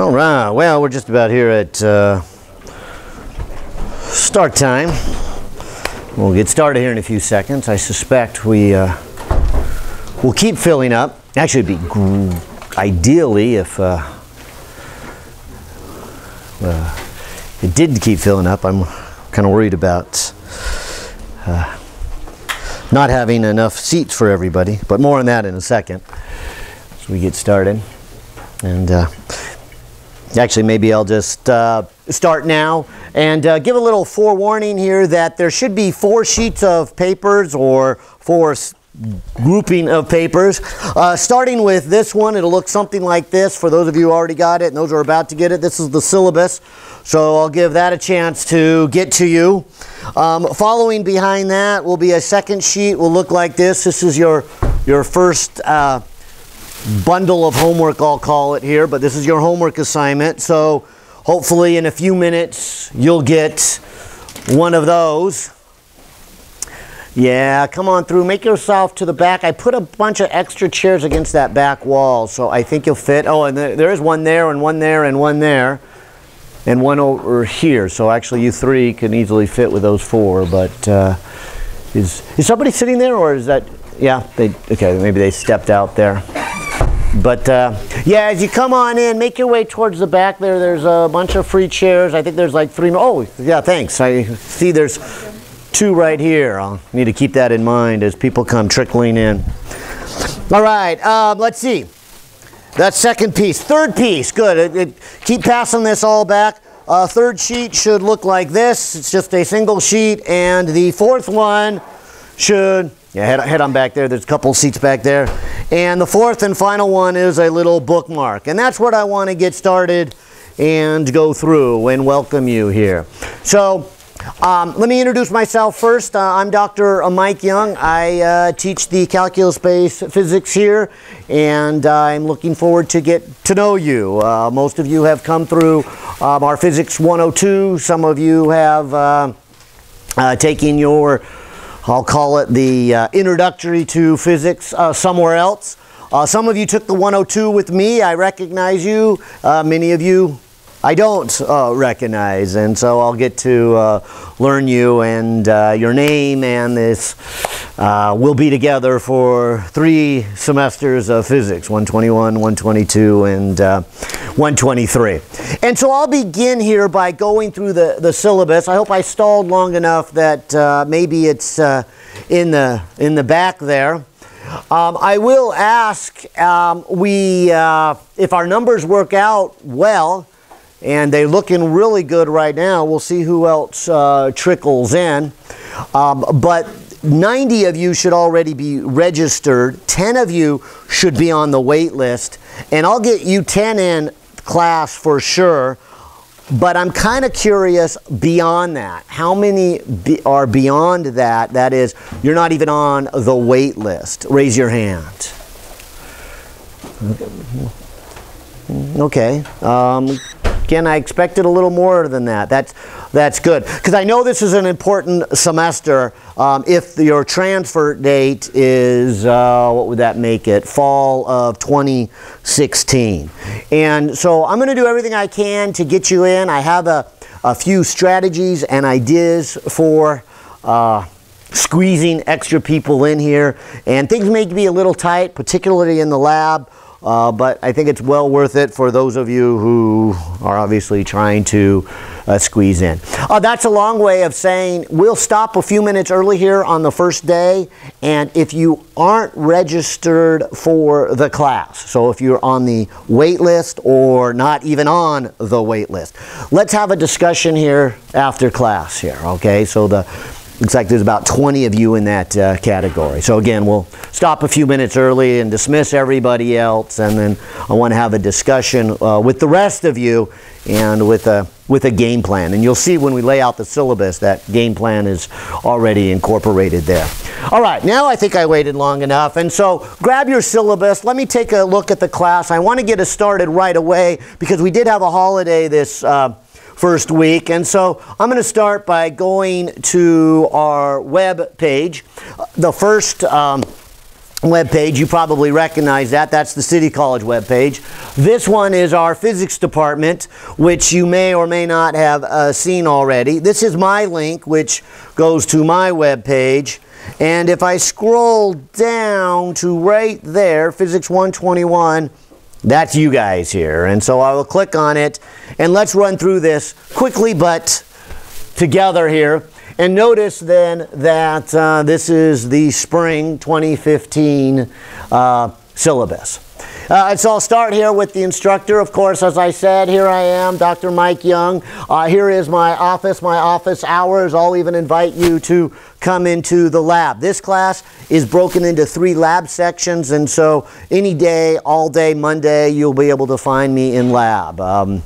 All right, well, we're just about here at uh, start time. We'll get started here in a few seconds. I suspect we uh, will keep filling up. Actually, it'd be ideally if uh, uh, it did keep filling up. I'm kind of worried about uh, not having enough seats for everybody, but more on that in a second as we get started. And uh, actually, maybe I'll just uh, start now and uh, give a little forewarning here that there should be four sheets of papers or four grouping of papers. Uh, starting with this one, it'll look something like this for those of you who already got it and those who are about to get it. This is the syllabus, so I'll give that a chance to get to you. Um, following behind that will be a second sheet. Will look like this. This is your your first. Uh, bundle of homework, I'll call it here, but this is your homework assignment. So hopefully in a few minutes you'll get one of those. Yeah, come on through. Make yourself to the back. I put a bunch of extra chairs against that back wall, so I think you'll fit. Oh, and there, there is one there, and one there, and one there, and one over here. So actually, you three can easily fit with those four. But uh, is is somebody sitting there, or is that? Yeah, they okay. Maybe they stepped out there. But uh, yeah, as you come on in, make your way towards the back there. There's a bunch of free chairs. I think there's like three more. Oh, yeah, thanks. I see there's two right here. I'll need to keep that in mind as people come trickling in. All right, um, let's see. That second piece. Third piece, good. It, it, keep passing this all back. Uh, third sheet should look like this. It's just a single sheet. And the fourth one should, yeah, head, head on back there. There's a couple seats back there. And the fourth and final one is a little bookmark. And that's what I want to get started and go through and welcome you here. So, um, let me introduce myself first. Uh, I'm Dr. Mike Young. I uh, teach the calculus-based physics here, and I'm looking forward to get to know you. Uh, most of you have come through um, our Physics 102. Some of you have uh, uh, taken your, I'll call it the uh, introductory to physics uh, somewhere else. Uh, some of you took the 102 with me. I recognize you. Uh, many of you I don't uh, recognize, and so I'll get to uh, learn you and uh, your name, and this uh, we'll be together for three semesters of physics 121, 122, and uh, 123. And so I'll begin here by going through the, the syllabus. I hope I stalled long enough that uh, maybe it's in, the, in the back there. Um, I will ask um, we if our numbers work out well and they're looking really good right now. We'll see who else uh, trickles in. Um, but 90 of you should already be registered. 10 of you should be on the wait list. And I'll get you 10 in class for sure. But I'm kind of curious beyond that. How many be, are beyond that? That is, you're not even on the wait list. Raise your hand. Okay. Um, Again, I expected a little more than that. That's, that's good. Because I know this is an important semester. Um, if your transfer date is, uh, what would that make it? Fall of 2016. And so I'm going to do everything I can to get you in. I have a, a few strategies and ideas for uh, squeezing extra people in here. And things may be a little tight, particularly in the lab. Uh, but I think it's well worth it for those of you who are obviously trying to uh, squeeze in. Uh, that's a long way of saying we'll stop a few minutes early here on the first day, and if you aren't registered for the class, so if you're on the wait list or not even on the wait list, let's have a discussion here after class here, okay? So the Looks like there's about 20 of you in that uh, category. So again, we'll stop a few minutes early and dismiss everybody else, and then I want to have a discussion uh, with the rest of you and with a with a game plan. And you'll see when we lay out the syllabus that game plan is already incorporated there. All right, now I think I waited long enough. And so grab your syllabus. Let me take a look at the class. I want to get us started right away because we did have a holiday this. Uh, first week. And so I'm going to start by going to our web page. The first um, web page. You probably recognize that. That's the City College web page. This one is our physics department, which you may or may not have uh, seen already. This is my link, which goes to my web page. And if I scroll down to right there, Physics 121, that's you guys here. And so I will click on it and let's run through this quickly but together here. And notice then that uh, this is the spring 2015 uh, syllabus. Uh, so I'll start here with the instructor. Of course, as I said, here I am, Dr. Mike Young. Uh, here is my office, my office hours. I'll even invite you to come into the lab. This class is broken into three lab sections, and so any day, all day, Monday, you'll be able to find me in lab. Um,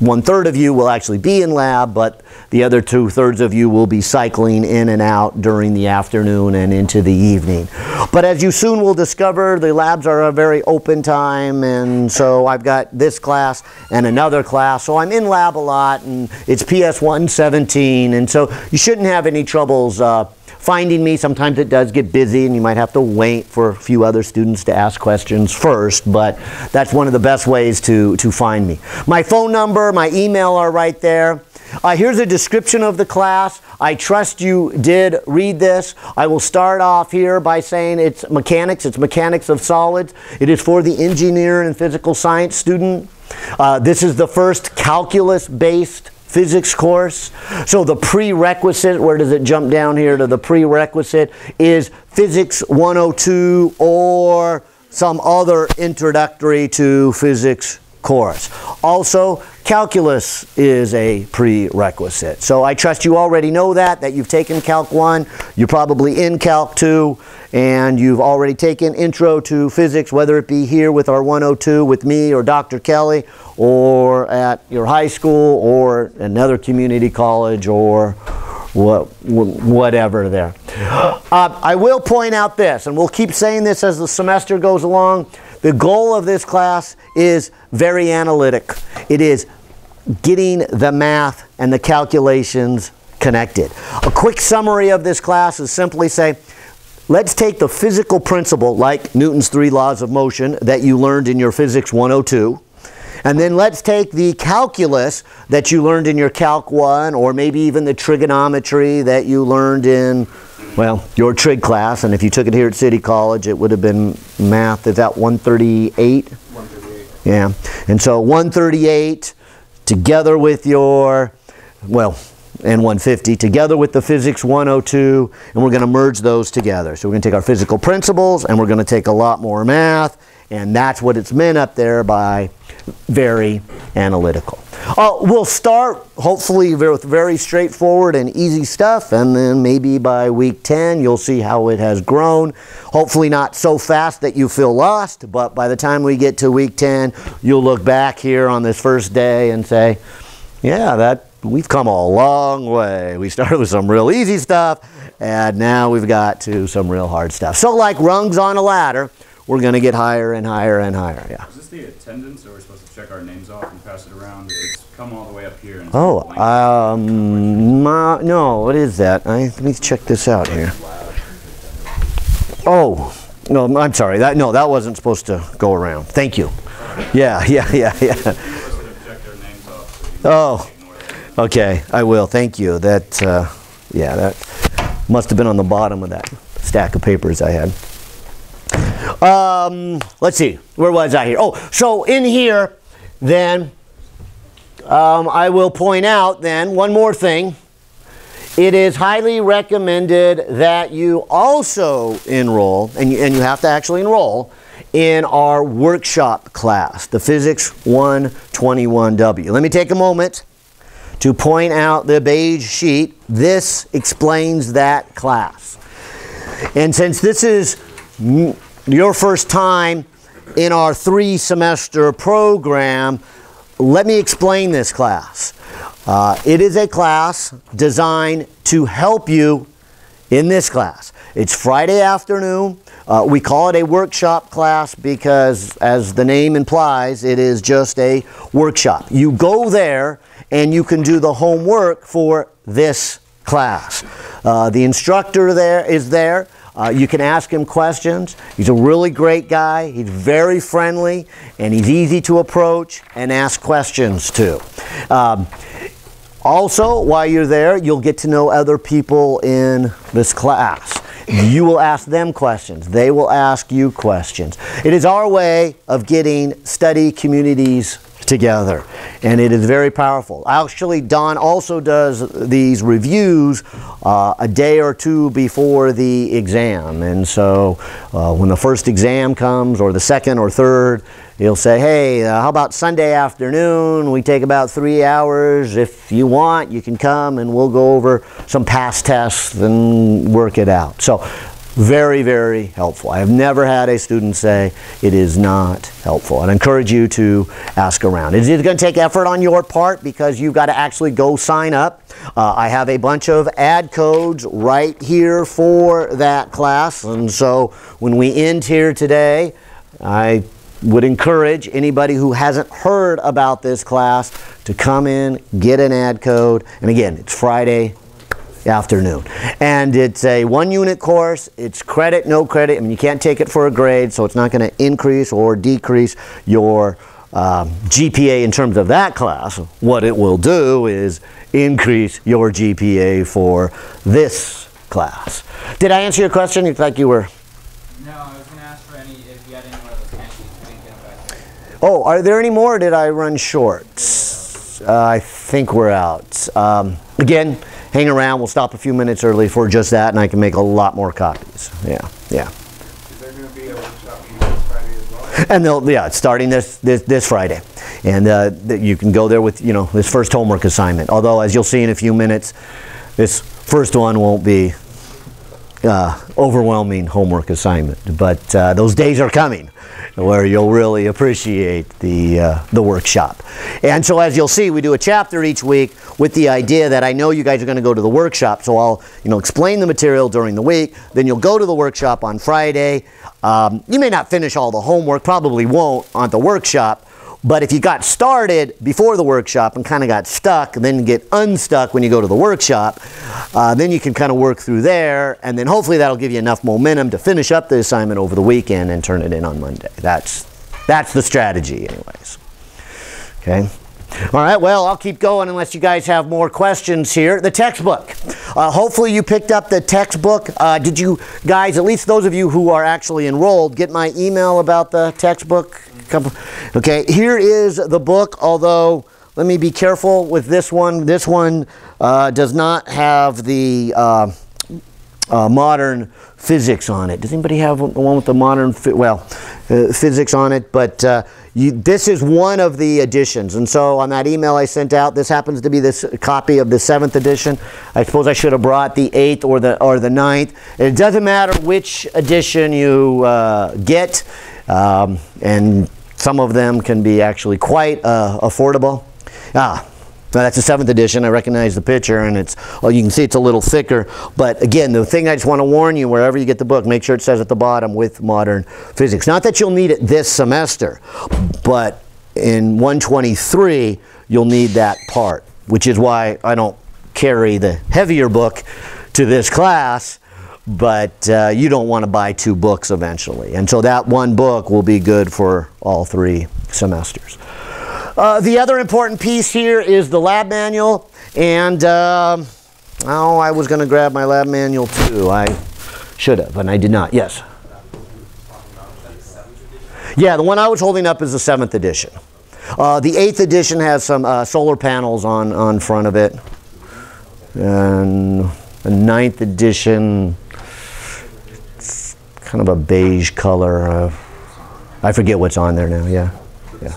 one third of you will actually be in lab, but the other two thirds of you will be cycling in and out during the afternoon and into the evening. But as you soon will discover, the labs are a very open time, and so I've got this class and another class. So I'm in lab a lot, and it's PS 117, and so you shouldn't have any troubles. Uh, finding me. Sometimes it does get busy and you might have to wait for a few other students to ask questions first, but that's one of the best ways to, to find me. My phone number, my email are right there. Uh, here's a description of the class. I trust you did read this. I will start off here by saying it's mechanics. It's mechanics of solids. It is for the engineer and physical science student. Uh, this is the first calculus-based physics course. So the prerequisite, where does it jump down here to the prerequisite, is Physics 102 or some other introductory to physics course. Also, calculus is a prerequisite. So I trust you already know that, that you've taken Calc 1, you're probably in Calc 2, and you've already taken Intro to Physics, whether it be here with our 102 with me or Dr. Kelly, or at your high school, or another community college, or what, whatever there. Uh, I will point out this, and we'll keep saying this as the semester goes along. The goal of this class is very analytic. It is getting the math and the calculations connected. A quick summary of this class is simply say, let's take the physical principle, like Newton's three laws of motion that you learned in your Physics 102, and then let's take the calculus that you learned in your Calc 1, or maybe even the trigonometry that you learned in well, your trig class, and if you took it here at City College, it would have been math. Is that 138? 138. Yeah. And so 138 together with your, well, and 150 together with the physics 102 and we're going to merge those together. So we're going to take our physical principles and we're going to take a lot more math and that's what it's meant up there by very analytical. Uh, we'll start hopefully with very straightforward and easy stuff and then maybe by week 10 you'll see how it has grown. Hopefully not so fast that you feel lost but by the time we get to week 10 you'll look back here on this first day and say yeah that we've come a long way. We started with some real easy stuff and now we've got to some real hard stuff. So like rungs on a ladder we're going to get higher and higher and higher. Yeah. Is this the attendance, or we're we supposed to check our names off and pass it around? It's come all the way up here. oh, um, my, no. What is that? I, let me check this out here. Oh, no. I'm sorry. That no, that wasn't supposed to go around. Thank you. Yeah, yeah, yeah, yeah. Oh, okay. I will. Thank you. That, uh, yeah, that must have been on the bottom of that stack of papers I had. Um, let's see, where was I here? Oh, so in here, then, um, I will point out then one more thing. It is highly recommended that you also enroll, and you, and you have to actually enroll, in our workshop class, the Physics 121W. Let me take a moment to point out the beige sheet. This explains that class. And since this is your first time in our three semester program, let me explain this class. Uh, it is a class designed to help you in this class. It's Friday afternoon. Uh, we call it a workshop class because, as the name implies, it is just a workshop. You go there and you can do the homework for this class. Uh, the instructor there is there. Uh, you can ask him questions. He's a really great guy. He's very friendly and he's easy to approach and ask questions to. Um, also, while you're there, you'll get to know other people in this class. You will ask them questions. They will ask you questions. It is our way of getting study communities together. And it is very powerful. Actually, Don also does these reviews uh, a day or two before the exam. And so uh, when the first exam comes, or the second or third, he'll say, hey, uh, how about Sunday afternoon? We take about three hours. If you want, you can come and we'll go over some past tests and work it out. So very, very helpful. I have never had a student say it is not helpful. I'd encourage you to ask around. Is it going to take effort on your part because you've got to actually go sign up? Uh, I have a bunch of add codes right here for that class. And so when we end here today, I would encourage anybody who hasn't heard about this class to come in, get an add code. And again, it's Friday, afternoon. And it's a one unit course. It's credit, no credit. I mean, you can't take it for a grade, so it's not going to increase or decrease your um, GPA in terms of that class. What it will do is increase your GPA for this class. Did I answer your question? You like you were. No, I was going to ask for any, if you had any more of those candies, I didn't get them back there. Oh, are there any more? did I run short? Uh, I think we're out. Um, again, hang around. We'll stop a few minutes early for just that, and I can make a lot more copies. Yeah, yeah. Is there going to be a workshop meeting Friday as well? And they'll, yeah, it's starting this, this, this Friday. And uh, you can go there with, you know, this first homework assignment. Although, as you'll see in a few minutes, this first one won't be uh, overwhelming homework assignment. But uh, those days are coming where you'll really appreciate the, uh, the workshop. And so as you'll see, we do a chapter each week with the idea that I know you guys are going to go to the workshop, so I'll you know, explain the material during the week, then you'll go to the workshop on Friday. Um, you may not finish all the homework, probably won't on the workshop, but if you got started before the workshop and kind of got stuck, and then get unstuck when you go to the workshop, uh, then you can kind of work through there, and then hopefully that'll give you enough momentum to finish up the assignment over the weekend and turn it in on Monday. That's, that's the strategy anyways. Okay. All right, well, I'll keep going unless you guys have more questions here. The textbook. Uh, hopefully you picked up the textbook. Uh, did you guys, at least those of you who are actually enrolled, get my email about the textbook? Okay, here is the book, although let me be careful with this one. This one uh, does not have the uh, uh, modern physics on it. Does anybody have the one with the modern, well, uh, physics on it? But uh, you, this is one of the editions. And so on that email I sent out, this happens to be this copy of the seventh edition. I suppose I should have brought the eighth or the, or the ninth. It doesn't matter which edition you uh, get. Um, and some of them can be actually quite uh, affordable. Ah, that's the seventh edition. I recognize the picture, and it's well, you can see it's a little thicker. But again, the thing I just want to warn you, wherever you get the book, make sure it says at the bottom with modern physics. Not that you'll need it this semester, but in 123 you'll need that part, which is why I don't carry the heavier book to this class. But uh, you don't want to buy two books eventually. And so that one book will be good for all three semesters. Uh, the other important piece here is the lab manual. And, uh, oh, I was going to grab my lab manual too. I should have, and I did not. Yes? Yeah, the one I was holding up is the seventh edition. Uh, the eighth edition has some uh, solar panels on, on front of it. And the ninth edition, kind of a beige color. Uh, I forget what's on there now, yeah. yeah.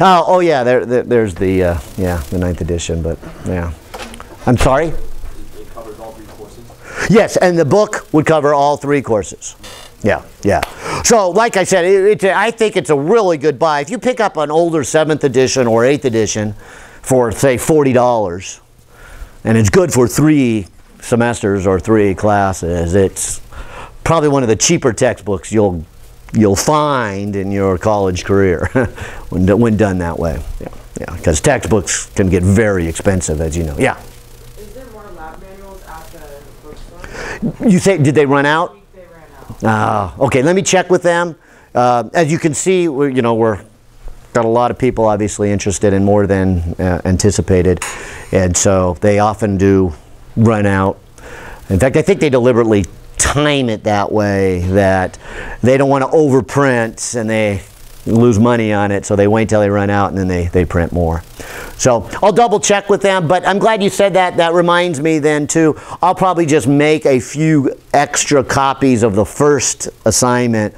Oh, oh yeah, there, there there's the, uh, yeah, the ninth edition, but yeah. I'm sorry? It covers all three courses. Yes, and the book would cover all three courses. Yeah, yeah. So, like I said, it, it's a, I think it's a really good buy. If you pick up an older seventh edition or eighth edition for, say, forty dollars, and it's good for three semesters or three classes, it's probably one of the cheaper textbooks you'll you'll find in your college career when, when done that way. Yeah, yeah, because textbooks can get very expensive, as you know. Yeah. Is there more lab manuals at the bookstore? You say, did they run out? They ran out. Ah, okay, let me check with them. Uh, as you can see, we're, you know, we're got a lot of people obviously interested in more than uh, anticipated, and so they often do run out. In fact, I think they deliberately time it that way that they don't want to overprint and they lose money on it, so they wait till they run out and then they, they print more. So I'll double check with them, but I'm glad you said that. That reminds me then too, I'll probably just make a few extra copies of the first assignment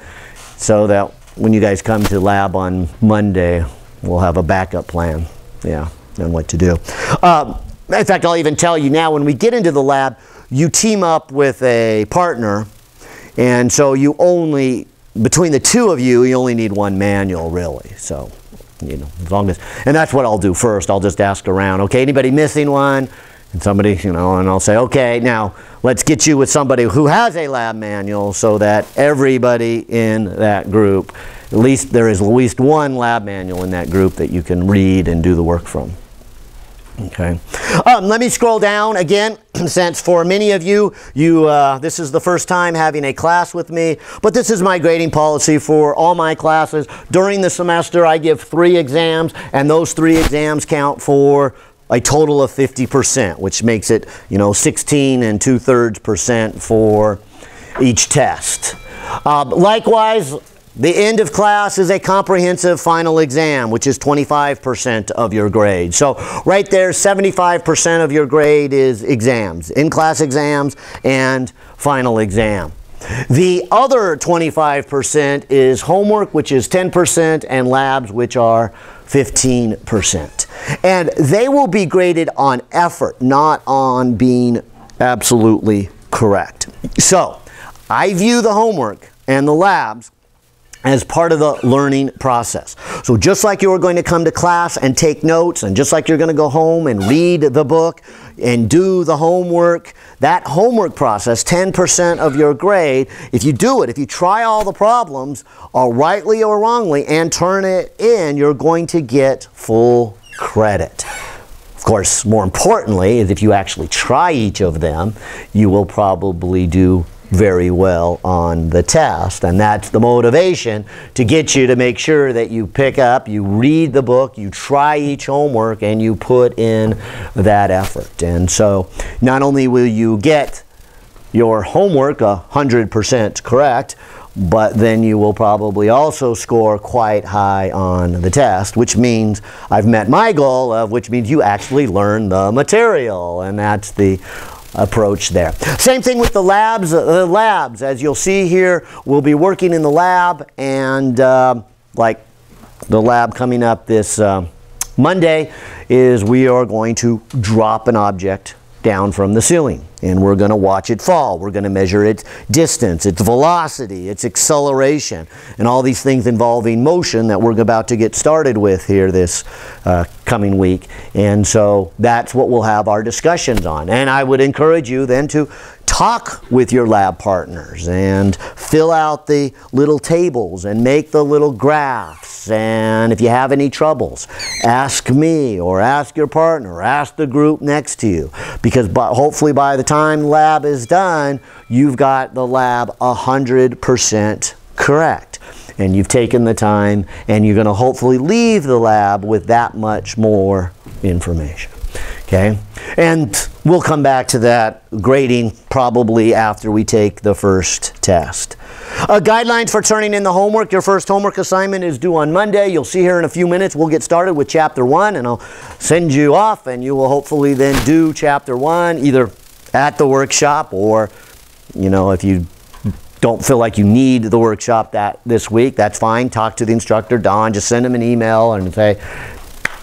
so that when you guys come to lab on Monday, we'll have a backup plan. Yeah, and what to do. Um, in fact, I'll even tell you now when we get into the lab, you team up with a partner, and so you only, between the two of you, you only need one manual really. So, you know, as long as, and that's what I'll do first. I'll just ask around, okay, anybody missing one? And somebody, you know, and I'll say, okay, now let's get you with somebody who has a lab manual so that everybody in that group, at least there is at least one lab manual in that group that you can read and do the work from. Okay. Um, let me scroll down again, since for many of you, you uh, this is the first time having a class with me, but this is my grading policy for all my classes. During the semester, I give three exams, and those three exams count for a total of 50%, which makes it, you know, 16 and two-thirds percent for each test. Uh, likewise, the end of class is a comprehensive final exam, which is 25% of your grade. So right there, 75% of your grade is exams, in-class exams and final exam. The other 25% is homework, which is 10%, and labs, which are 15%. And they will be graded on effort, not on being absolutely correct. So I view the homework and the labs as part of the learning process. So just like you are going to come to class and take notes, and just like you're going to go home and read the book and do the homework, that homework process, 10% of your grade, if you do it, if you try all the problems, or rightly or wrongly, and turn it in, you're going to get full credit. Of course, more importantly, if you actually try each of them, you will probably do very well on the test. And that's the motivation to get you to make sure that you pick up, you read the book, you try each homework, and you put in that effort. And so not only will you get your homework 100% correct, but then you will probably also score quite high on the test, which means I've met my goal of which means you actually learn the material, and that's the approach there. Same thing with the labs. The labs, as you'll see here, we'll be working in the lab and uh, like the lab coming up this uh, Monday is we are going to drop an object down from the ceiling and we're going to watch it fall. We're going to measure its distance, its velocity, its acceleration, and all these things involving motion that we're about to get started with here this uh, coming week. And so that's what we'll have our discussions on. And I would encourage you then to talk with your lab partners and fill out the little tables and make the little graphs. And if you have any troubles, ask me or ask your partner or ask the group next to you. Because by, hopefully by the time lab is done, you've got the lab 100% correct. And you've taken the time and you're going to hopefully leave the lab with that much more information. Okay? And we'll come back to that grading probably after we take the first test. Uh, guidelines for turning in the homework. Your first homework assignment is due on Monday. You'll see here in a few minutes. We'll get started with chapter one and I'll send you off and you will hopefully then do chapter one either at the workshop or, you know, if you don't feel like you need the workshop that this week, that's fine. Talk to the instructor, Don. Just send him an email and say,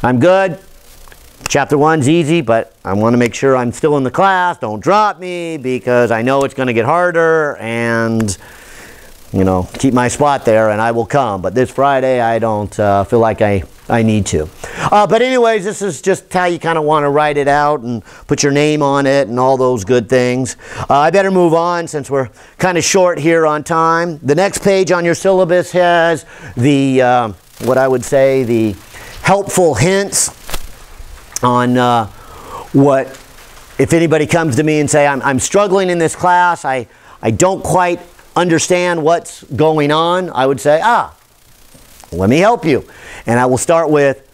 I'm good. Chapter one's easy, but I want to make sure I'm still in the class. Don't drop me because I know it's going to get harder and, you know, keep my spot there and I will come. But this Friday, I don't uh, feel like I, I need to. Uh, but anyways, this is just how you kind of want to write it out and put your name on it and all those good things. Uh, I better move on since we're kind of short here on time. The next page on your syllabus has the, uh, what I would say, the helpful hints on uh, what if anybody comes to me and say, I'm, I'm struggling in this class, I, I don't quite understand what's going on, I would say, ah, let me help you. And I will start with,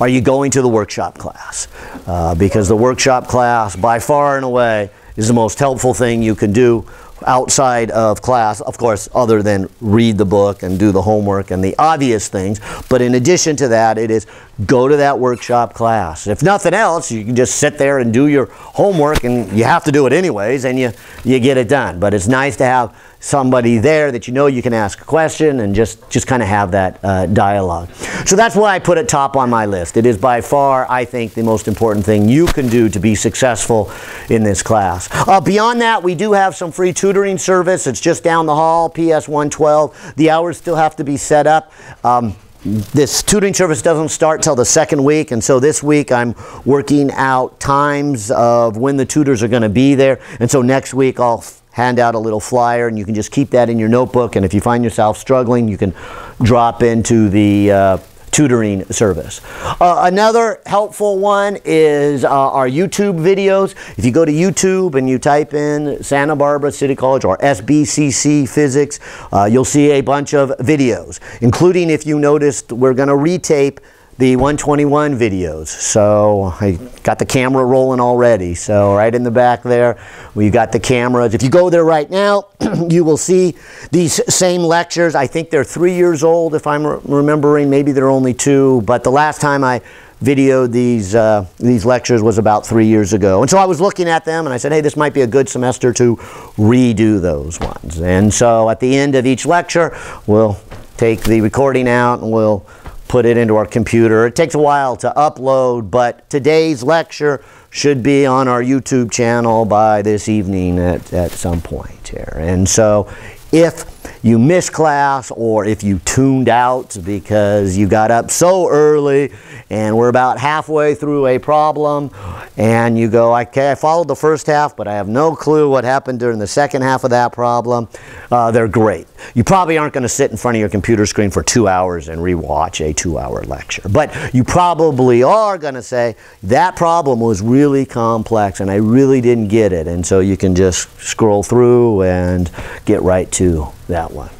are you going to the workshop class? Uh, because the workshop class, by far and away, is the most helpful thing you can do outside of class, of course, other than read the book and do the homework and the obvious things. But in addition to that, it is go to that workshop class. If nothing else, you can just sit there and do your homework, and you have to do it anyways, and you, you get it done. But it's nice to have somebody there that you know you can ask a question and just, just kind of have that uh, dialogue. So that's why I put it top on my list. It is by far, I think, the most important thing you can do to be successful in this class. Uh, beyond that, we do have some free tutoring service. It's just down the hall, PS 112. The hours still have to be set up. Um, this tutoring service doesn't start till the second week and so this week I'm working out times of when the tutors are going to be there and so next week I'll hand out a little flyer and you can just keep that in your notebook and if you find yourself struggling you can drop into the uh, tutoring service. Uh, another helpful one is uh, our YouTube videos. If you go to YouTube and you type in Santa Barbara City College or SBCC Physics, uh, you'll see a bunch of videos, including if you noticed we're going to retape the 121 videos. So I got the camera rolling already. So right in the back there, we've got the cameras. If you go there right now, you will see these same lectures. I think they're three years old, if I'm re remembering. Maybe they're only two. But the last time I videoed these, uh, these lectures was about three years ago. And so I was looking at them and I said, hey, this might be a good semester to redo those ones. And so at the end of each lecture, we'll take the recording out and we'll put it into our computer. It takes a while to upload, but today's lecture should be on our YouTube channel by this evening at, at some point here. And so if you missed class or if you tuned out because you got up so early and we're about halfway through a problem and you go, okay, I followed the first half, but I have no clue what happened during the second half of that problem, uh, they're great. You probably aren't going to sit in front of your computer screen for two hours and rewatch a two-hour lecture. But you probably are going to say, that problem was really complex and I really didn't get it. And so you can just scroll through and get right to that one.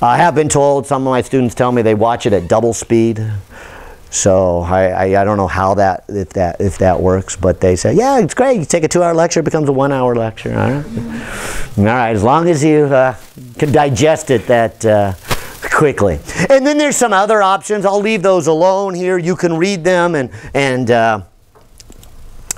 I have been told, some of my students tell me they watch it at double speed. So I, I, I, don't know how that if that if that works, but they say, yeah, it's great. You take a two-hour lecture, it becomes a one-hour lecture. All right, all right as long as you uh, can digest it that uh, quickly. And then there's some other options. I'll leave those alone here. You can read them and and. Uh,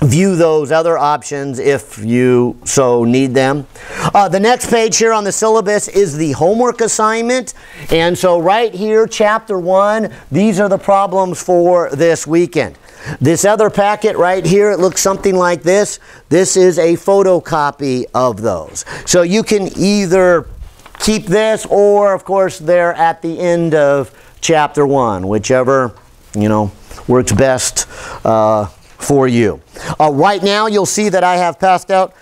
view those other options if you so need them. Uh, the next page here on the syllabus is the homework assignment. And so right here, chapter one, these are the problems for this weekend. This other packet right here, it looks something like this. This is a photocopy of those. So you can either keep this or, of course, they're at the end of chapter one, whichever, you know, works best uh, for you. Uh, right now, you'll see that I have passed out,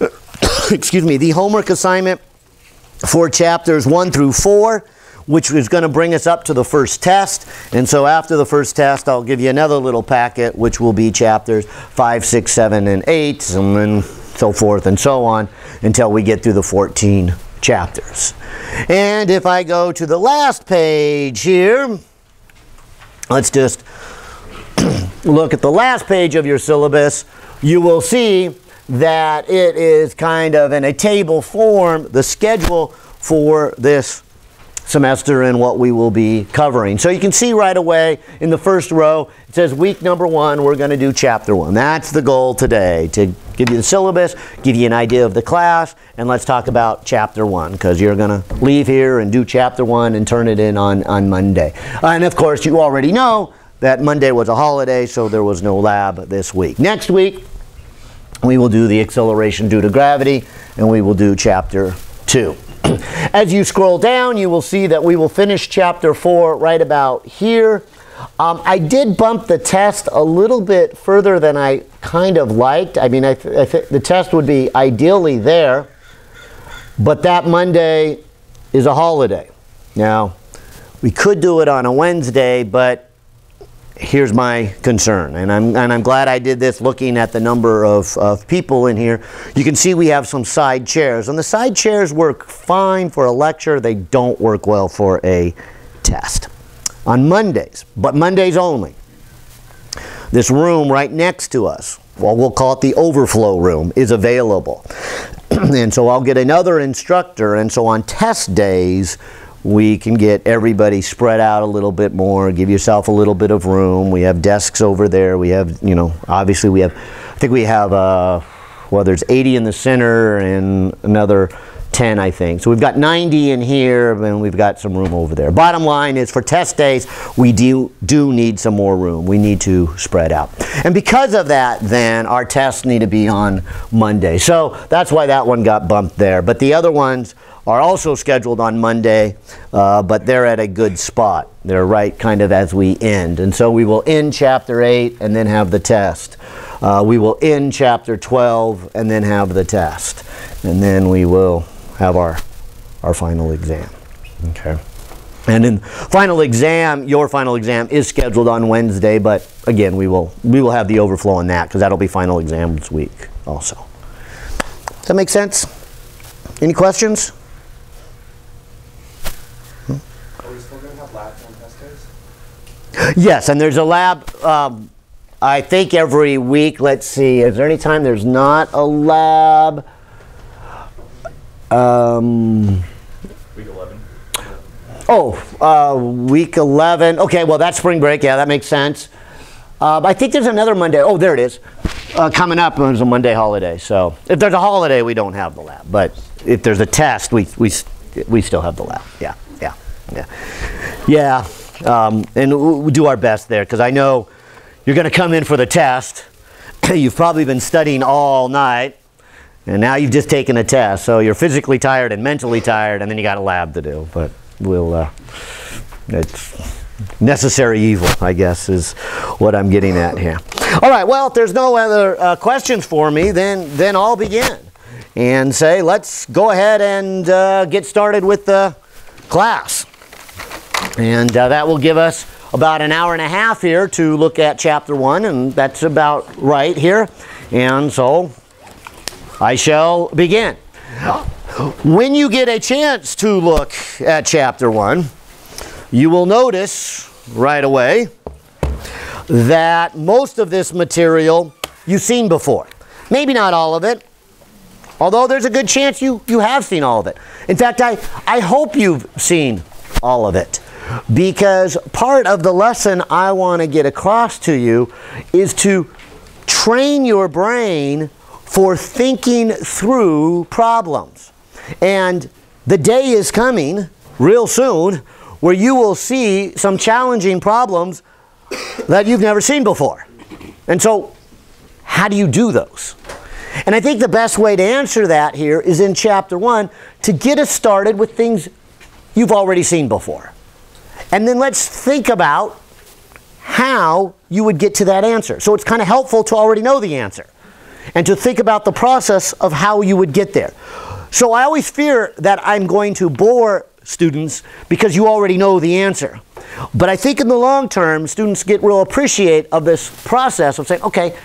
excuse me, the homework assignment for chapters 1 through 4, which is going to bring us up to the first test. And so after the first test, I'll give you another little packet, which will be chapters 5, 6, 7, and 8, and then so forth and so on until we get through the 14 chapters. And if I go to the last page here, let's just look at the last page of your syllabus, you will see that it is kind of in a table form, the schedule for this semester and what we will be covering. So you can see right away in the first row, it says week number one, we're going to do chapter one. That's the goal today, to give you the syllabus, give you an idea of the class, and let's talk about chapter one, because you're going to leave here and do chapter one and turn it in on, on Monday. and of course, you already know that Monday was a holiday, so there was no lab this week. Next week, we will do the acceleration due to gravity, and we will do chapter 2. As you scroll down, you will see that we will finish chapter 4 right about here. Um, I did bump the test a little bit further than I kind of liked. I mean, I, th I th the test would be ideally there, but that Monday is a holiday. Now, we could do it on a Wednesday, but here's my concern, and I'm, and I'm glad I did this looking at the number of, of people in here. You can see we have some side chairs, and the side chairs work fine for a lecture. They don't work well for a test. On Mondays, but Mondays only, this room right next to us, well, we'll call it the overflow room, is available. and so I'll get another instructor, and so on test days, we can get everybody spread out a little bit more, give yourself a little bit of room. We have desks over there. We have, you know, obviously we have, I think we have, uh, well, there's 80 in the center and another 10, I think. So we've got 90 in here, and we've got some room over there. Bottom line is for test days, we do, do need some more room. We need to spread out. And because of that, then, our tests need to be on Monday. So that's why that one got bumped there. But the other ones are also scheduled on Monday, uh, but they're at a good spot. They're right kind of as we end. And so we will end chapter 8 and then have the test. Uh, we will end chapter 12 and then have the test. And then we will have our, our final exam. Okay. And in final exam, your final exam is scheduled on Wednesday, but again, we will we will have the overflow on that because that'll be final exams week also. Does that make sense? Any questions? Are we still gonna have labs on test days? Yes, and there's a lab. Um, I think every week. Let's see. Is there any time there's not a lab? Um, Week 11. oh, uh, week 11. Okay, well that's spring break. Yeah, that makes sense. Uh, I think there's another Monday. Oh, there it is. Uh, coming up is a Monday holiday. So if there's a holiday, we don't have the lab. But if there's a test, we we we still have the lab. Yeah, yeah, yeah, yeah. Um, and w- we do our best there because I know you're going to come in for the test. You've probably been studying all night, and now you've just taken a test. So you're physically tired and mentally tired, and then you got a lab to do. But we'll. Uh, it's necessary evil, I guess, is what I'm getting at here. All right. Well, if there's no other uh, questions for me, then then I'll begin and say, let's go ahead and uh, get started with the class. And uh, that will give us about an hour and a half here to look at chapter one, and that's about right here. And so I shall begin. When you get a chance to look at chapter one, you will notice right away that most of this material you've seen before. Maybe not all of it, although there's a good chance you, you have seen all of it. In fact, I, I hope you've seen all of it because part of the lesson I want to get across to you is to train your brain for thinking through problems. And the day is coming real soon where you will see some challenging problems that you've never seen before. And so, how do you do those? And I think the best way to answer that here is in chapter one to get us started with things you've already seen before. And then let's think about how you would get to that answer. So it's kind of helpful to already know the answer and to think about the process of how you would get there. So I always fear that I'm going to bore students because you already know the answer. But I think in the long term, students get real appreciate of this process of saying, okay,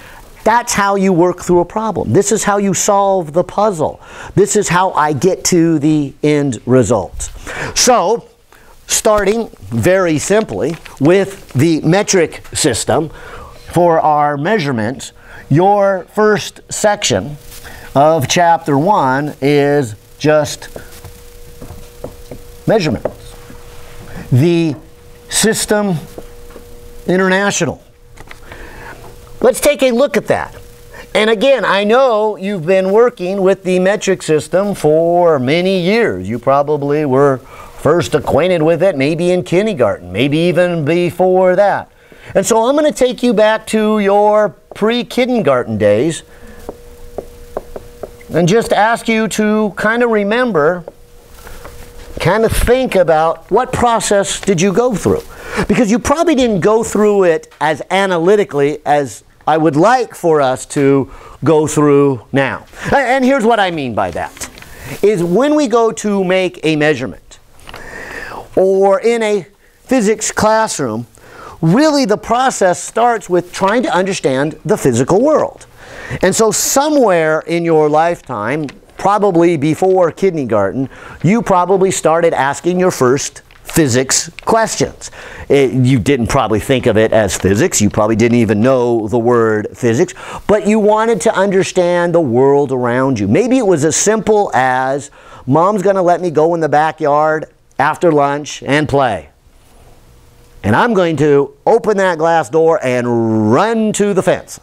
that's how you work through a problem. This is how you solve the puzzle. This is how I get to the end result. So, starting very simply with the metric system for our measurements, your first section of chapter 1 is just measurements. The system international. Let's take a look at that. And again, I know you've been working with the metric system for many years. You probably were first acquainted with it maybe in kindergarten, maybe even before that. And so I'm going to take you back to your pre kindergarten days and just ask you to kind of remember, kind of think about what process did you go through? Because you probably didn't go through it as analytically as I would like for us to go through now. And here's what I mean by that. Is when we go to make a measurement or in a physics classroom, really the process starts with trying to understand the physical world. And so, somewhere in your lifetime, probably before kindergarten, you probably started asking your first physics questions. It, you didn't probably think of it as physics, you probably didn't even know the word physics, but you wanted to understand the world around you. Maybe it was as simple as mom's going to let me go in the backyard after lunch and play. And I'm going to open that glass door and run to the fence.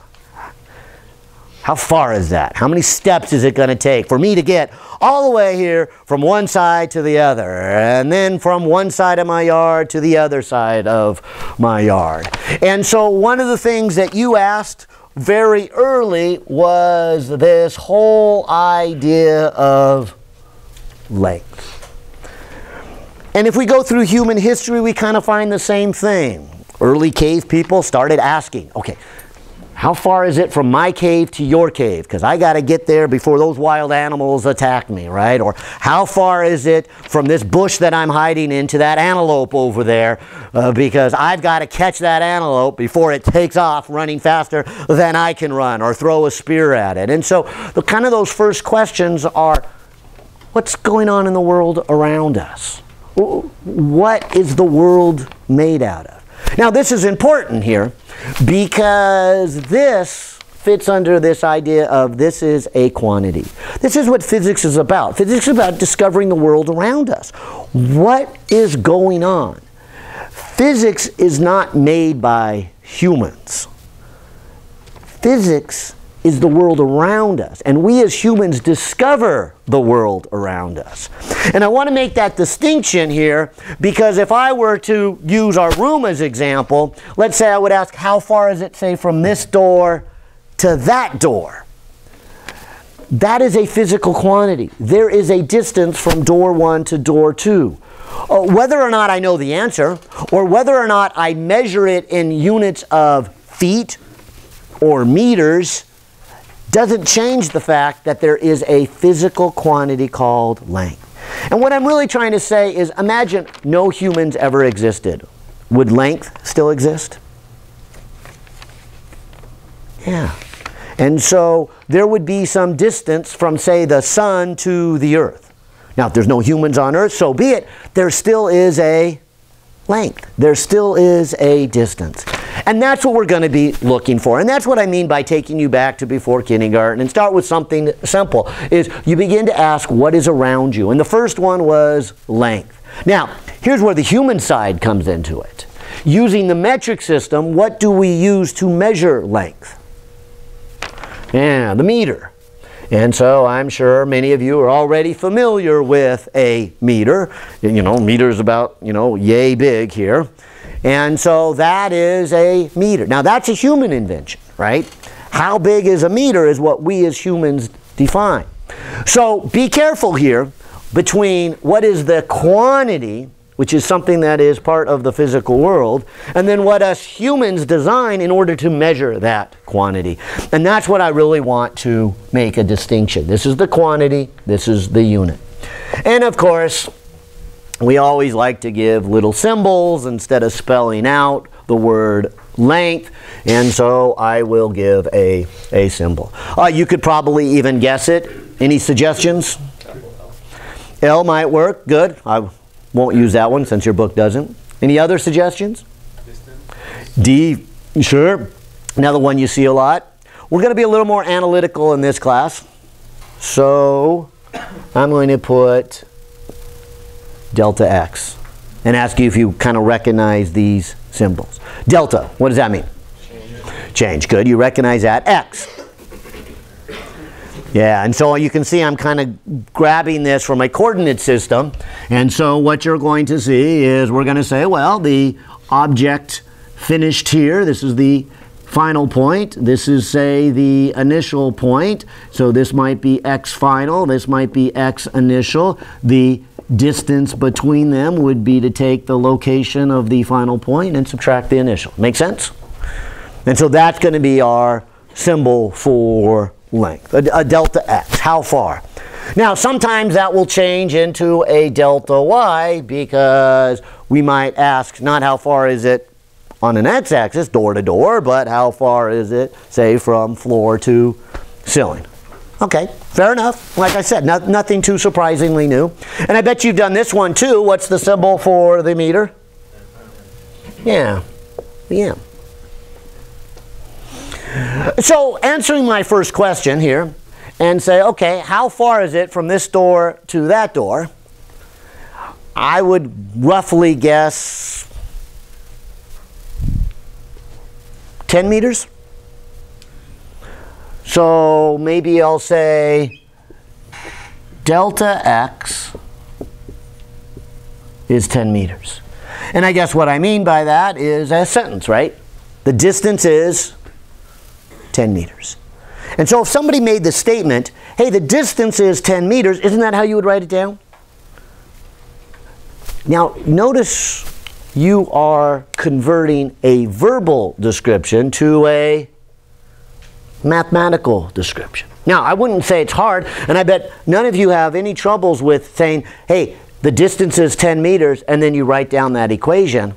How far is that? How many steps is it going to take for me to get all the way here from one side to the other, and then from one side of my yard to the other side of my yard? And so, one of the things that you asked very early was this whole idea of length. And if we go through human history, we kind of find the same thing. Early cave people started asking, okay, how far is it from my cave to your cave? Because I got to get there before those wild animals attack me, right? Or how far is it from this bush that I'm hiding in to that antelope over there? Uh, because I've got to catch that antelope before it takes off running faster than I can run or throw a spear at it. And so, the kind of those first questions are what's going on in the world around us? What is the world made out of? Now, this is important here because this fits under this idea of this is a quantity. This is what physics is about. Physics is about discovering the world around us. What is going on? Physics is not made by humans. Physics is the world around us. And we as humans discover the world around us. And I want to make that distinction here because if I were to use our room as example, let's say I would ask, how far is it, say, from this door to that door? That is a physical quantity. There is a distance from door one to door two. Uh, whether or not I know the answer, or whether or not I measure it in units of feet or meters, doesn't change the fact that there is a physical quantity called length. And what I'm really trying to say is imagine no humans ever existed. Would length still exist? Yeah. And so there would be some distance from, say, the sun to the earth. Now, if there's no humans on earth, so be it. There still is a length. There still is a distance. And that's what we're going to be looking for. And that's what I mean by taking you back to before kindergarten and start with something simple is you begin to ask what is around you. And the first one was length. Now, here's where the human side comes into it. Using the metric system, what do we use to measure length? Yeah, the meter. And so I'm sure many of you are already familiar with a meter. You know, meter is about, you know, yay big here. And so that is a meter. Now that's a human invention, right? How big is a meter is what we as humans define. So be careful here between what is the quantity, which is something that is part of the physical world, and then what us humans design in order to measure that quantity. And that's what I really want to make a distinction. This is the quantity, this is the unit. And of course, we always like to give little symbols instead of spelling out the word length and so I will give a, a symbol. Uh, you could probably even guess it. Any suggestions? L might work. Good. I won't use that one since your book doesn't. Any other suggestions? D, sure. Another one you see a lot. We're going to be a little more analytical in this class. So I'm going to put delta x and ask you if you kind of recognize these symbols. Delta, what does that mean? Change. Change, good. You recognize that. X. Yeah, and so you can see I'm kind of grabbing this from a coordinate system. And so what you're going to see is we're going to say, well, the object finished here. This is the final point. This is, say, the initial point. So this might be x final. This might be x initial. The distance between them would be to take the location of the final point and subtract the initial. Make sense? And so that's going to be our symbol for length, a, a, delta x, how far. Now sometimes that will change into a delta y because we might ask not how far is it on an x-axis, door to door, but how far is it, say, from floor to ceiling? Okay, fair enough. Like I said, no, nothing too surprisingly new. And I bet you've done this one too. What's the symbol for the meter? Yeah, yeah. So answering my first question here, and say, okay, how far is it from this door to that door? I would roughly guess 10 meters. So maybe I'll say delta x is 10 meters. And I guess what I mean by that is a sentence, right? The distance is 10 meters. And so if somebody made the statement, hey, the distance is 10 meters, isn't that how you would write it down? Now, notice you are converting a verbal description to a mathematical description. Now, I wouldn't say it's hard, and I bet none of you have any troubles with saying, hey, the distance is 10 meters, and then you write down that equation.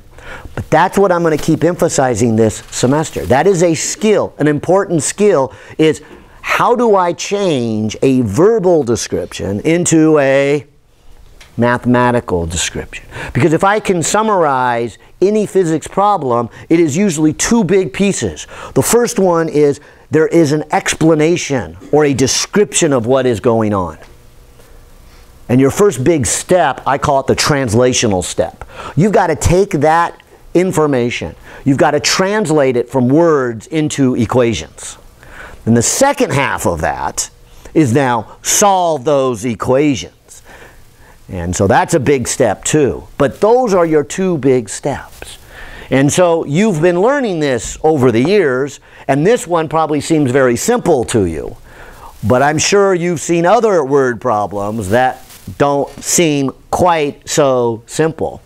But that's what I'm going to keep emphasizing this semester. That is a skill, an important skill is how do I change a verbal description into a mathematical description? Because if I can summarize any physics problem, it is usually two big pieces. The first one is there is an explanation or a description of what is going on. And your first big step, I call it the translational step. You've got to take that information, you've got to translate it from words into equations. And the second half of that is now solve those equations. And so that's a big step too. But those are your two big steps. And so you've been learning this over the years, and this one probably seems very simple to you. But I'm sure you've seen other word problems that don't seem quite so simple.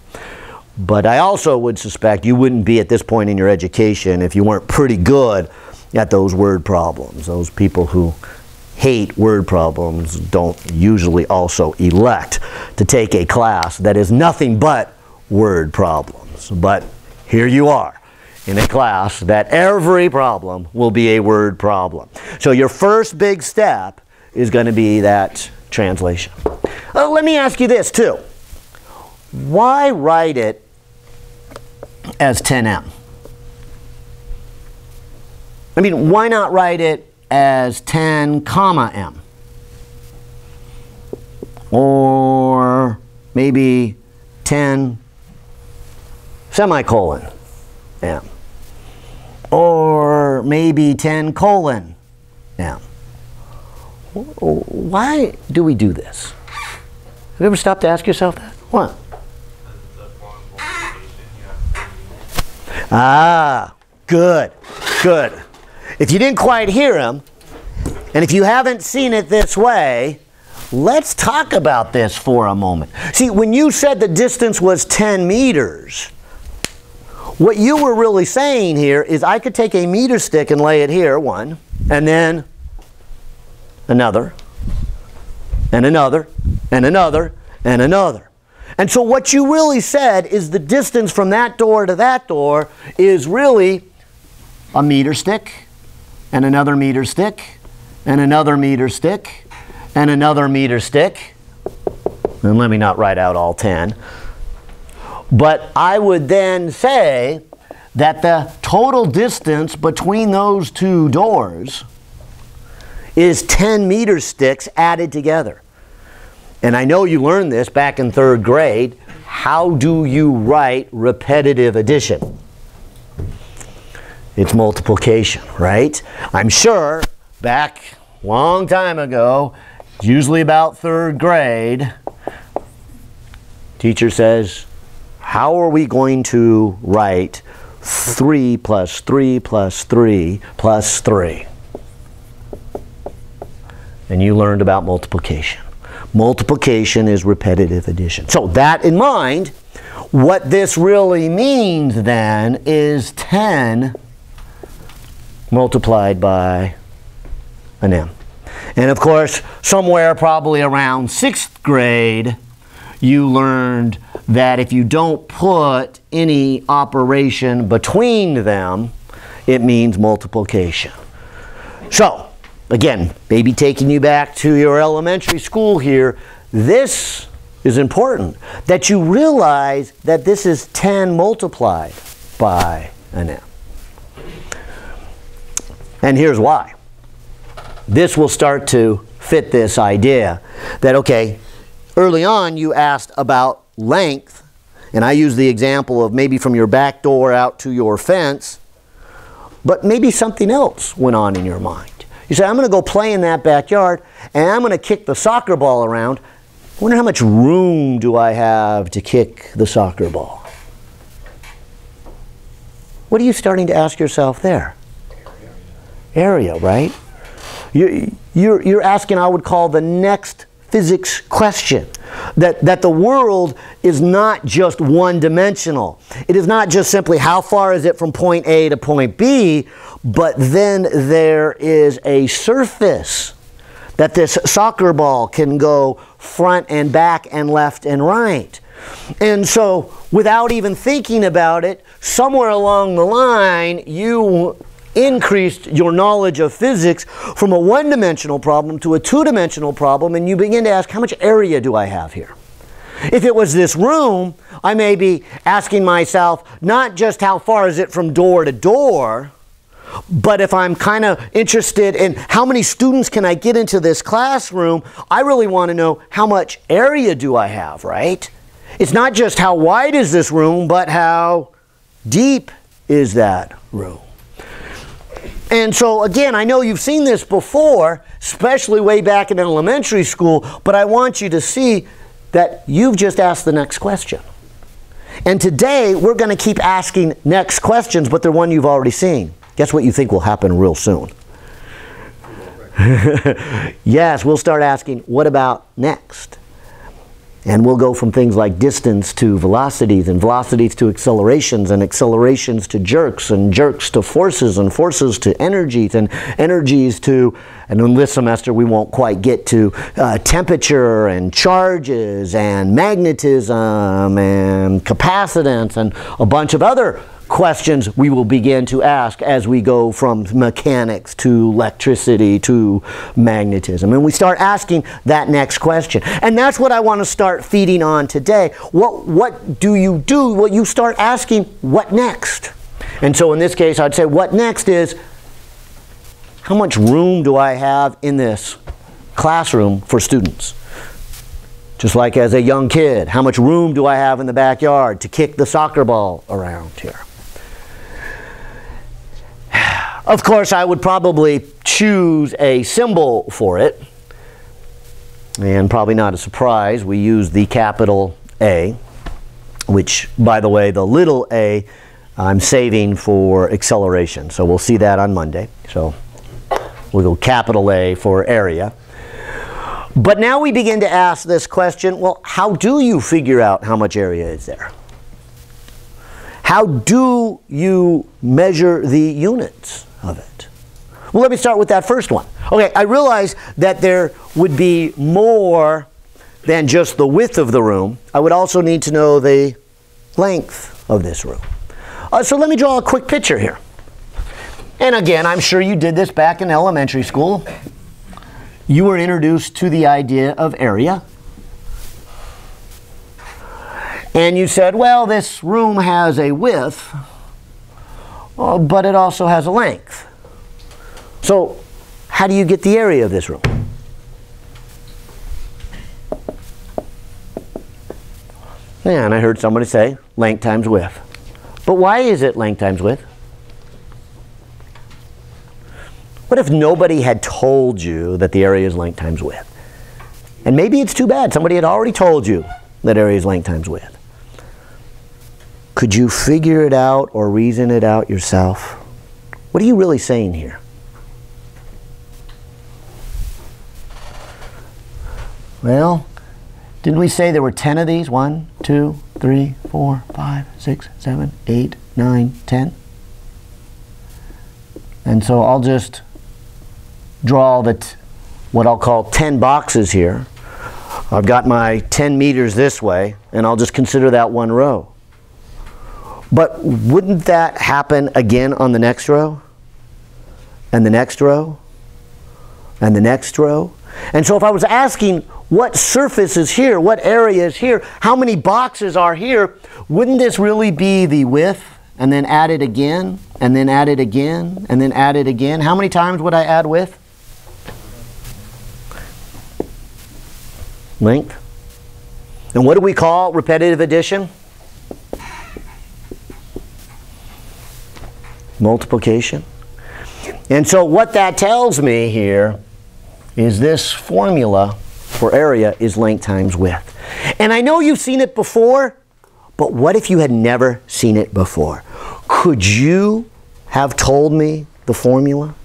But I also would suspect you wouldn't be at this point in your education if you weren't pretty good at those word problems. Those people who hate word problems don't usually also elect to take a class that is nothing but word problems. But here you are in a class that every problem will be a word problem. So your first big step is going to be that translation. Uh, let me ask you this too. Why write it as 10m? I mean, why not write it as 10 comma m? Or maybe 10 semicolon m. Or maybe 10 colon m. Why do we do this? Have you ever stopped to ask yourself that? What? Ah, good, good. If you didn't quite hear him, and if you haven't seen it this way, let's talk about this for a moment. See, when you said the distance was 10 meters, what you were really saying here is I could take a meter stick and lay it here, one, and then another, and another, and another, and another. And so what you really said is the distance from that door to that door is really a meter stick, and another meter stick, and another meter stick, and another meter stick. And let me not write out all 10. But I would then say that the total distance between those two doors is 10 meter sticks added together. And I know you learned this back in third grade. How do you write repetitive addition? It's multiplication, right? I'm sure back long time ago, usually about third grade, teacher says, how are we going to write 3 plus 3 plus 3 plus 3? And you learned about multiplication. Multiplication is repetitive addition. So that in mind, what this really means then is 10 multiplied by an m. And of course, somewhere probably around sixth grade, you learned that if you don't put any operation between them, it means multiplication. So, again, maybe taking you back to your elementary school here, this is important that you realize that this is 10 multiplied by an m. And here's why. This will start to fit this idea that, okay, early on you asked about length, and I used the example of maybe from your back door out to your fence, but maybe something else went on in your mind. You say, I'm going to go play in that backyard, and I'm going to kick the soccer ball around. I wonder how much room do I have to kick the soccer ball? What are you starting to ask yourself there? Area, right? You, you're, you're asking, I would call the next physics question. That, that the world is not just one dimensional. It is not just simply how far is it from point A to point B, but then there is a surface that this soccer ball can go front and back and left and right. And so, without even thinking about it, somewhere along the line, you increased your knowledge of physics from a one dimensional problem to a two dimensional problem, and you begin to ask, how much area do I have here? If it was this room, I may be asking myself not just how far is it from door to door, but if I'm kind of interested in how many students can I get into this classroom, I really want to know how much area do I have, right? It's not just how wide is this room, but how deep is that room? And so, again, I know you've seen this before, especially way back in elementary school, but I want you to see that you've just asked the next question. And today, we're going to keep asking next questions, but they're one you've already seen. Guess what you think will happen real soon? yes, we'll start asking, what about next? And we'll go from things like distance to velocities, and velocities to accelerations, and accelerations to jerks, and jerks to forces, and forces to energies, and energies to, and in this semester we won't quite get to uh, temperature, and charges, and magnetism, and capacitance, and a bunch of other questions we will begin to ask as we go from mechanics to electricity to magnetism. And we start asking that next question. And that's what I want to start feeding on today. What, what do you do? Well, you start asking, what next? And so in this case, I'd say, what next is, how much room do I have in this classroom for students? Just like as a young kid, how much room do I have in the backyard to kick the soccer ball around here? Of course, I would probably choose a symbol for it. And probably not a surprise, we use the capital A, which, by the way, the little a I'm saving for acceleration. So we'll see that on Monday. So we'll go capital A for area. But now we begin to ask this question, well, how do you figure out how much area is there? How do you measure the units of it? Well, let me start with that first one. Okay, I realize that there would be more than just the width of the room. I would also need to know the length of this room. Uh, so let me draw a quick picture here. And again, I'm sure you did this back in elementary school. You were introduced to the idea of area. And you said, well, this room has a width, uh, but it also has a length. So, how do you get the area of this room? And I heard somebody say length times width. But why is it length times width? What if nobody had told you that the area is length times width? And maybe it's too bad. Somebody had already told you that area is length times width. Could you figure it out or reason it out yourself? What are you really saying here? Well, didn't we say there were 10 of these? One, two, three, four, five, six, seven, eight, nine, ten. And so I'll just draw the what I'll call 10 boxes here. I've got my 10 meters this way, and I'll just consider that one row. But wouldn't that happen again on the next row? And the next row? And the next row? And so if I was asking what surface is here, what area is here, how many boxes are here, wouldn't this really be the width and then add it again and then add it again and then add it again? How many times would I add width? Length. And what do we call repetitive addition? Multiplication. And so what that tells me here is this formula for area is length times width. And I know you've seen it before, but what if you had never seen it before? Could you have told me the formula?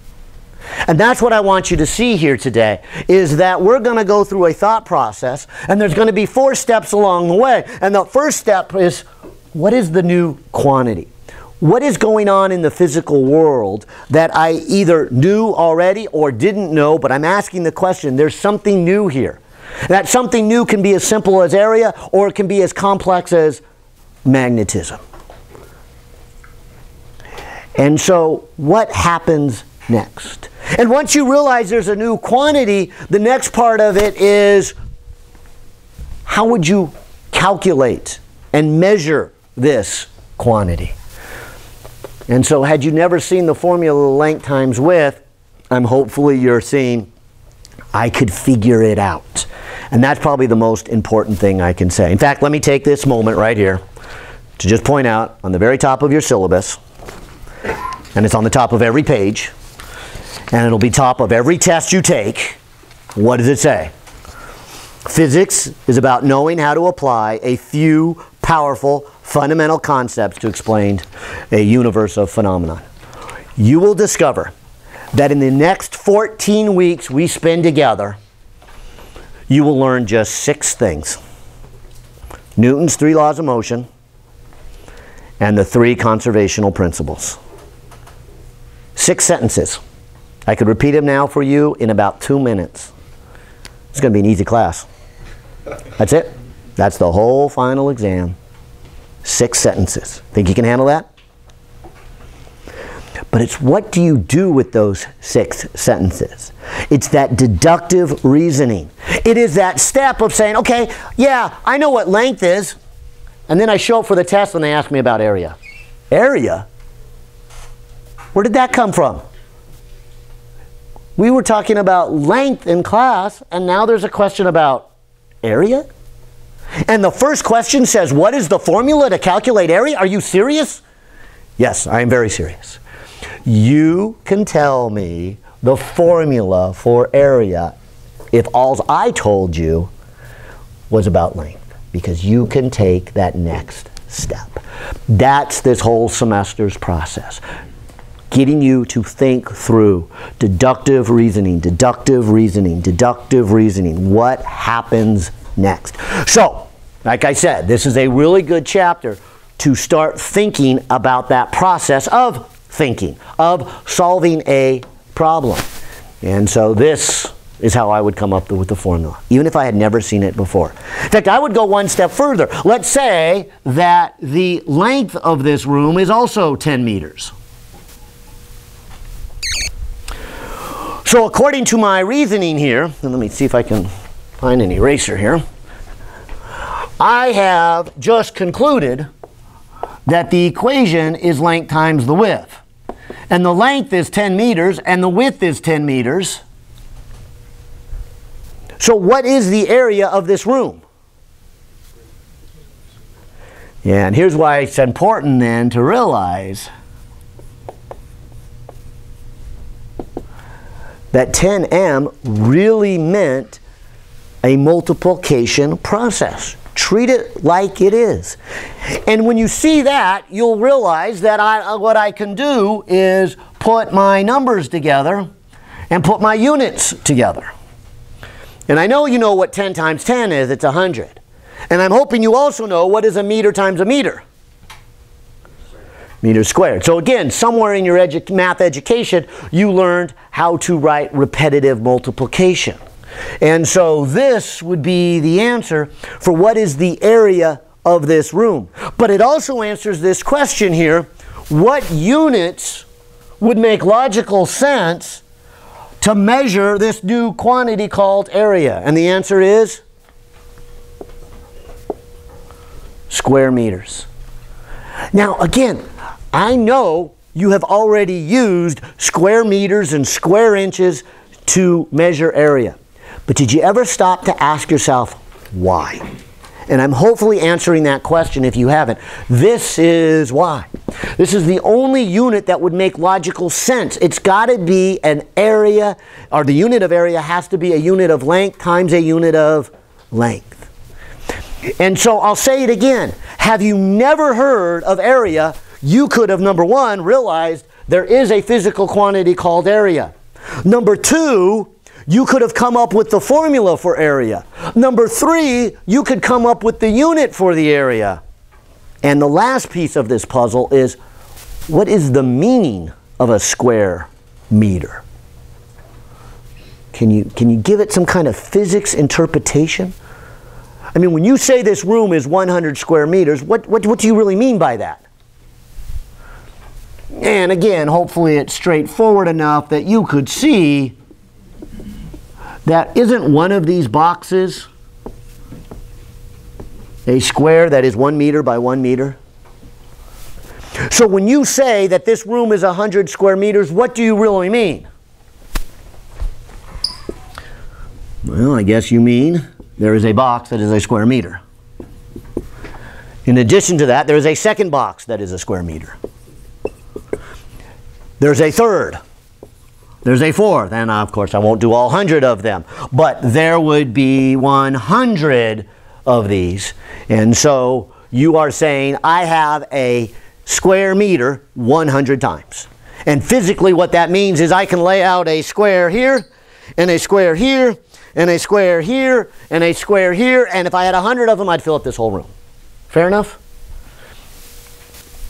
And that's what I want you to see here today is that we're going to go through a thought process and there's going to be four steps along the way. And the first step is what is the new quantity? What is going on in the physical world that I either knew already or didn't know, but I'm asking the question, there's something new here. That something new can be as simple as area or it can be as complex as magnetism. And so, what happens next? And once you realize there's a new quantity, the next part of it is how would you calculate and measure this quantity? And so, had you never seen the formula length times width, I'm hopefully you're seeing I could figure it out. And that's probably the most important thing I can say. In fact, let me take this moment right here to just point out on the very top of your syllabus, and it's on the top of every page, and it'll be top of every test you take. What does it say? Physics is about knowing how to apply a few powerful fundamental concepts to explain a universe of phenomena. You will discover that in the next 14 weeks we spend together, you will learn just six things Newton's three laws of motion and the three conservational principles. Six sentences. I could repeat them now for you in about two minutes. It's going to be an easy class. That's it. That's the whole final exam. Six sentences. Think you can handle that? But it's what do you do with those six sentences? It's that deductive reasoning. It is that step of saying, okay, yeah, I know what length is. And then I show up for the test and they ask me about area. Area? Where did that come from? We were talking about length in class, and now there's a question about area? And the first question says, What is the formula to calculate area? Are you serious? Yes, I am very serious. You can tell me the formula for area if all I told you was about length, because you can take that next step. That's this whole semester's process. Getting you to think through deductive reasoning, deductive reasoning, deductive reasoning. What happens next? So, like I said, this is a really good chapter to start thinking about that process of thinking, of solving a problem. And so this is how I would come up with the formula, even if I had never seen it before. In fact, I would go one step further. Let's say that the length of this room is also 10 meters. So according to my reasoning here, let me see if I can find an eraser here, I have just concluded that the equation is length times the width. And the length is 10 meters and the width is 10 meters. So what is the area of this room? Yeah, and here's why it's important then to realize that 10m really meant a multiplication process. Treat it like it is. And when you see that, you'll realize that I, uh, what I can do is put my numbers together and put my units together. And I know you know what 10 times 10 is, it's 100. And I'm hoping you also know what is a meter times a meter. Meters squared. So again, somewhere in your edu math education, you learned how to write repetitive multiplication. And so this would be the answer for what is the area of this room. But it also answers this question here what units would make logical sense to measure this new quantity called area? And the answer is square meters. Now, again, I know you have already used square meters and square inches to measure area. But did you ever stop to ask yourself why? And I'm hopefully answering that question if you haven't. This is why. This is the only unit that would make logical sense. It's got to be an area, or the unit of area has to be a unit of length times a unit of length. And so I'll say it again. Have you never heard of area? You could have, number one, realized there is a physical quantity called area. Number two, you could have come up with the formula for area. Number three, you could come up with the unit for the area. And the last piece of this puzzle is what is the meaning of a square meter? Can you, can you give it some kind of physics interpretation? I mean, when you say this room is 100 square meters, what, what, what do you really mean by that? And again, hopefully it's straightforward enough that you could see that isn't one of these boxes a square that is one meter by one meter? So when you say that this room is 100 square meters, what do you really mean? Well, I guess you mean there is a box that is a square meter. In addition to that, there is a second box that is a square meter. There's a third. There's a fourth. And uh, of course, I won't do all 100 of them. But there would be 100 of these. And so you are saying, I have a square meter 100 times. And physically, what that means is I can lay out a square here, and a square here, and a square here, and a square here. And if I had 100 of them, I'd fill up this whole room. Fair enough?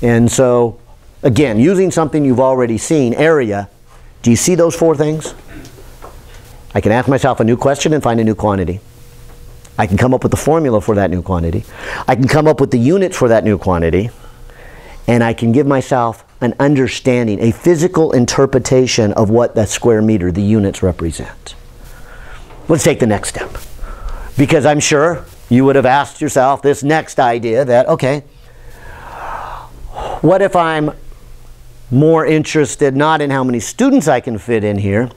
And so Again, using something you've already seen, area, do you see those four things? I can ask myself a new question and find a new quantity. I can come up with the formula for that new quantity. I can come up with the units for that new quantity. And I can give myself an understanding, a physical interpretation of what that square meter, the units represent. Let's take the next step. Because I'm sure you would have asked yourself this next idea that, okay, what if I'm more interested not in how many students I can fit in here,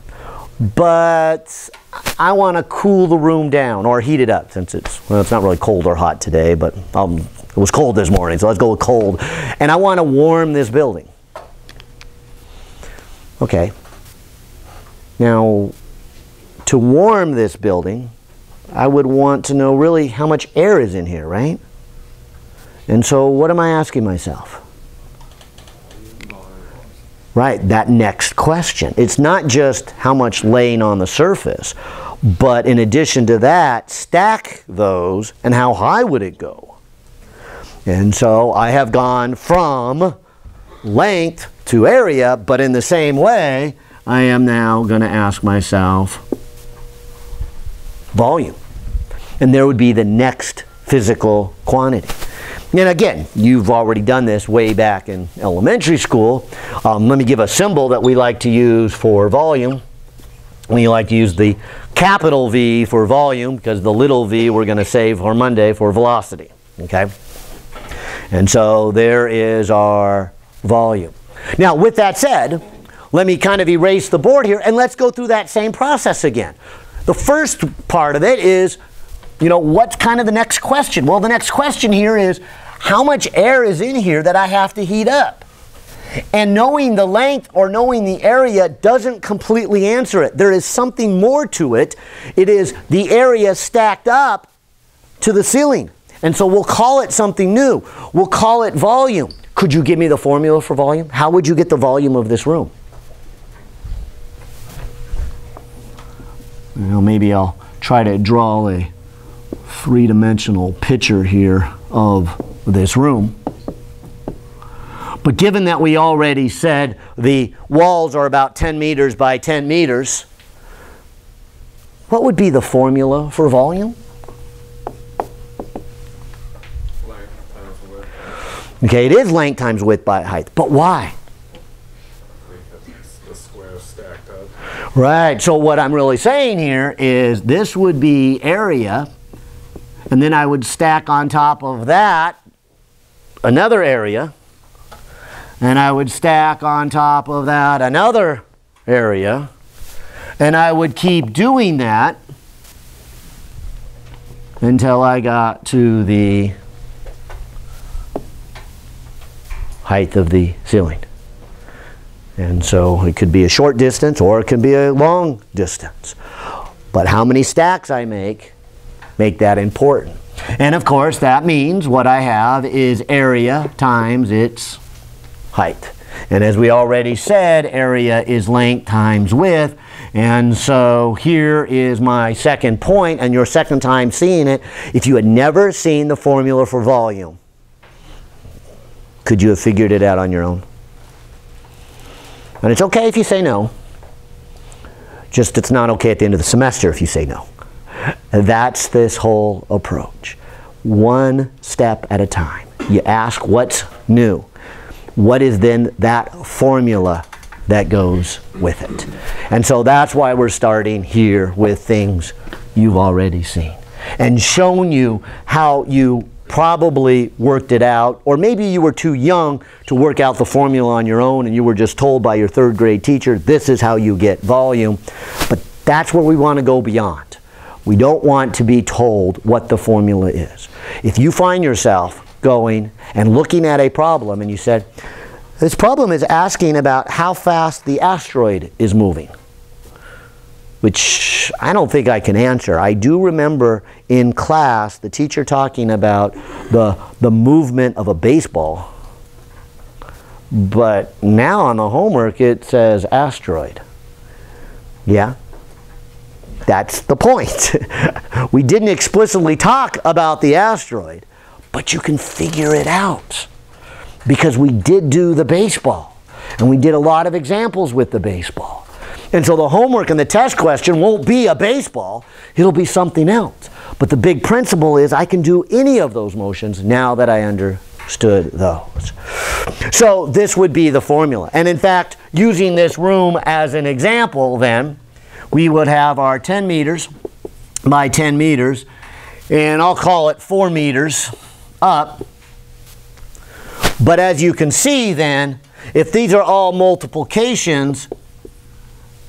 but I want to cool the room down or heat it up since it's, well, it's not really cold or hot today, but um, it was cold this morning, so let's go with cold. And I want to warm this building. Okay. Now, to warm this building, I would want to know really how much air is in here, right? And so what am I asking myself? Right, that next question. It's not just how much laying on the surface, but in addition to that, stack those and how high would it go? And so I have gone from length to area, but in the same way, I am now going to ask myself volume. And there would be the next physical quantity. And again, you've already done this way back in elementary school. Um, let me give a symbol that we like to use for volume. We like to use the capital V for volume because the little v we're going to save for Monday for velocity. Okay? And so there is our volume. Now, with that said, let me kind of erase the board here and let's go through that same process again. The first part of it is, you know, what's kind of the next question? Well, the next question here is how much air is in here that I have to heat up? And knowing the length or knowing the area doesn't completely answer it. There is something more to it. It is the area stacked up to the ceiling. And so we'll call it something new. We'll call it volume. Could you give me the formula for volume? How would you get the volume of this room? Well, maybe I'll try to draw a three-dimensional picture here of this room. But given that we already said the walls are about 10 meters by 10 meters, what would be the formula for volume? Okay, it is length times width by height. But why? Right. So what I'm really saying here is this would be area, and then I would stack on top of that another area, and I would stack on top of that another area, and I would keep doing that until I got to the height of the ceiling. And so it could be a short distance or it can be a long distance. But how many stacks I make make that important. And of course that means what I have is area times its height. And as we already said, area is length times width. And so here is my second point, and your second time seeing it. If you had never seen the formula for volume, could you have figured it out on your own? And it's okay if you say no. Just it's not okay at the end of the semester if you say no. That's this whole approach. One step at a time. You ask what's new. What is then that formula that goes with it? And so that's why we're starting here with things you've already seen and shown you how you probably worked it out, or maybe you were too young to work out the formula on your own and you were just told by your third grade teacher, this is how you get volume. But that's where we want to go beyond. We don't want to be told what the formula is. If you find yourself going and looking at a problem and you said, this problem is asking about how fast the asteroid is moving which I don't think I can answer. I do remember in class the teacher talking about the, the movement of a baseball. But now on the homework it says asteroid. Yeah? That's the point. we didn't explicitly talk about the asteroid, but you can figure it out. Because we did do the baseball. And we did a lot of examples with the baseball. And so the homework and the test question won't be a baseball, it'll be something else. But the big principle is I can do any of those motions now that I understood those. So this would be the formula. And in fact, using this room as an example then, we would have our 10 meters by 10 meters, and I'll call it 4 meters up. But as you can see then, if these are all multiplications,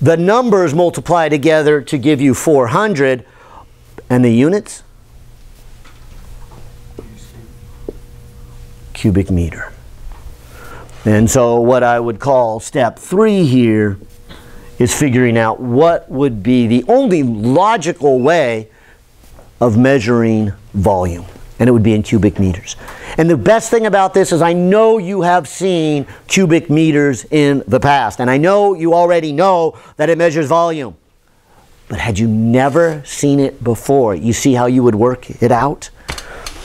the numbers multiply together to give you 400, and the units? Cubic meter. And so what I would call step three here is figuring out what would be the only logical way of measuring volume. And it would be in cubic meters. And the best thing about this is I know you have seen cubic meters in the past. And I know you already know that it measures volume. But had you never seen it before, you see how you would work it out?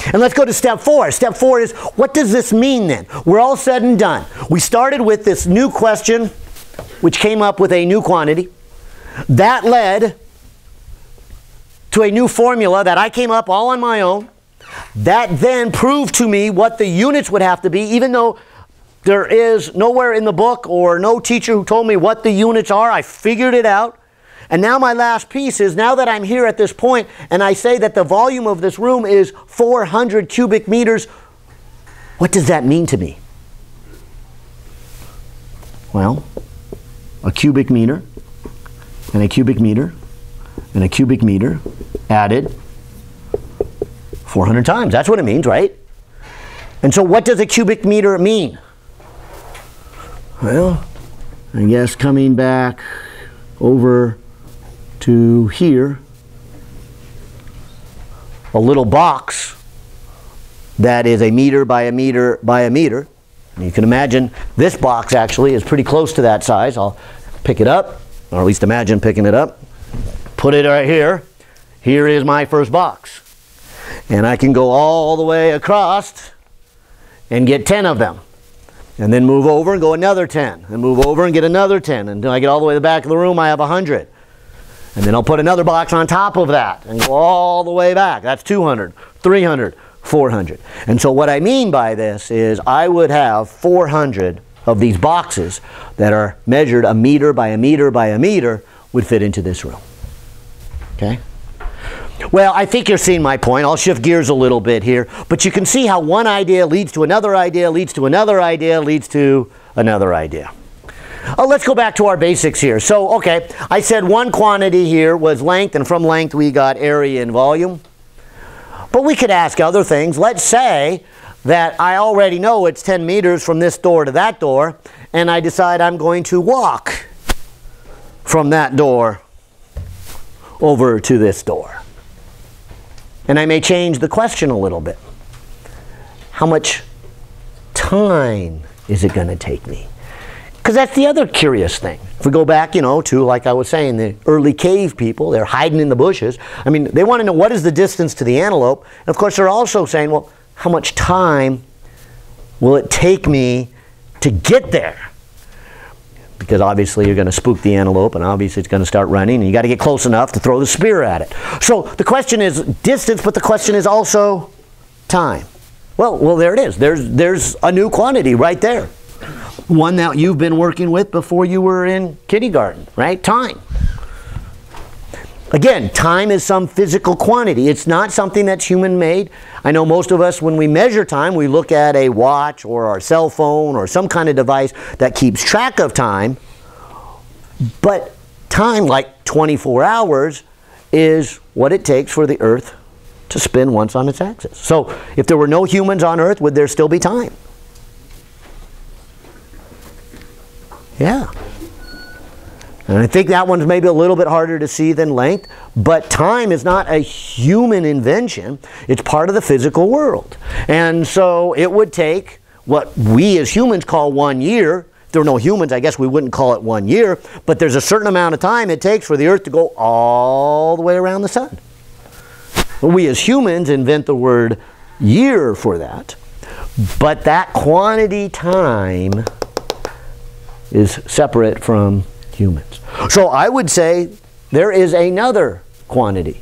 And let's go to step four. Step four is what does this mean then? We're all said and done. We started with this new question, which came up with a new quantity. That led to a new formula that I came up all on my own. That then proved to me what the units would have to be, even though there is nowhere in the book or no teacher who told me what the units are. I figured it out. And now my last piece is now that I'm here at this point and I say that the volume of this room is 400 cubic meters, what does that mean to me? Well, a cubic meter and a cubic meter and a cubic meter added 400 times. That's what it means, right? And so what does a cubic meter mean? Well, I guess coming back over to here, a little box that is a meter by a meter by a meter. You can imagine this box actually is pretty close to that size. I'll pick it up, or at least imagine picking it up, put it right here. Here is my first box. And I can go all the way across and get 10 of them. And then move over and go another 10. And move over and get another 10. Until I get all the way to the back of the room, I have 100. And then I'll put another box on top of that and go all the way back. That's 200, 300, 400. And so what I mean by this is I would have 400 of these boxes that are measured a meter by a meter by a meter would fit into this room. Okay? Well, I think you're seeing my point. I'll shift gears a little bit here. But you can see how one idea leads to another idea, leads to another idea, leads to another idea. Oh, let's go back to our basics here. So, okay, I said one quantity here was length, and from length we got area and volume. But we could ask other things. Let's say that I already know it's 10 meters from this door to that door, and I decide I'm going to walk from that door over to this door. And I may change the question a little bit. How much time is it going to take me? Because that's the other curious thing. If we go back, you know, to, like I was saying, the early cave people, they're hiding in the bushes. I mean, they want to know what is the distance to the antelope. And of course, they're also saying, well, how much time will it take me to get there? Because obviously you're going to spook the antelope and obviously it's going to start running and you got to get close enough to throw the spear at it. So the question is distance, but the question is also time. Well, well there it is. There's, there's a new quantity right there. One that you've been working with before you were in kindergarten, right? Time. Again, time is some physical quantity. It's not something that's human made. I know most of us, when we measure time, we look at a watch or our cell phone or some kind of device that keeps track of time. But time, like 24 hours, is what it takes for the Earth to spin once on its axis. So if there were no humans on Earth, would there still be time? Yeah. And I think that one's maybe a little bit harder to see than length, but time is not a human invention. It's part of the physical world. And so it would take what we as humans call one year. If there were no humans, I guess we wouldn't call it one year, but there's a certain amount of time it takes for the Earth to go all the way around the sun. We as humans invent the word year for that, but that quantity time is separate from humans. So I would say there is another quantity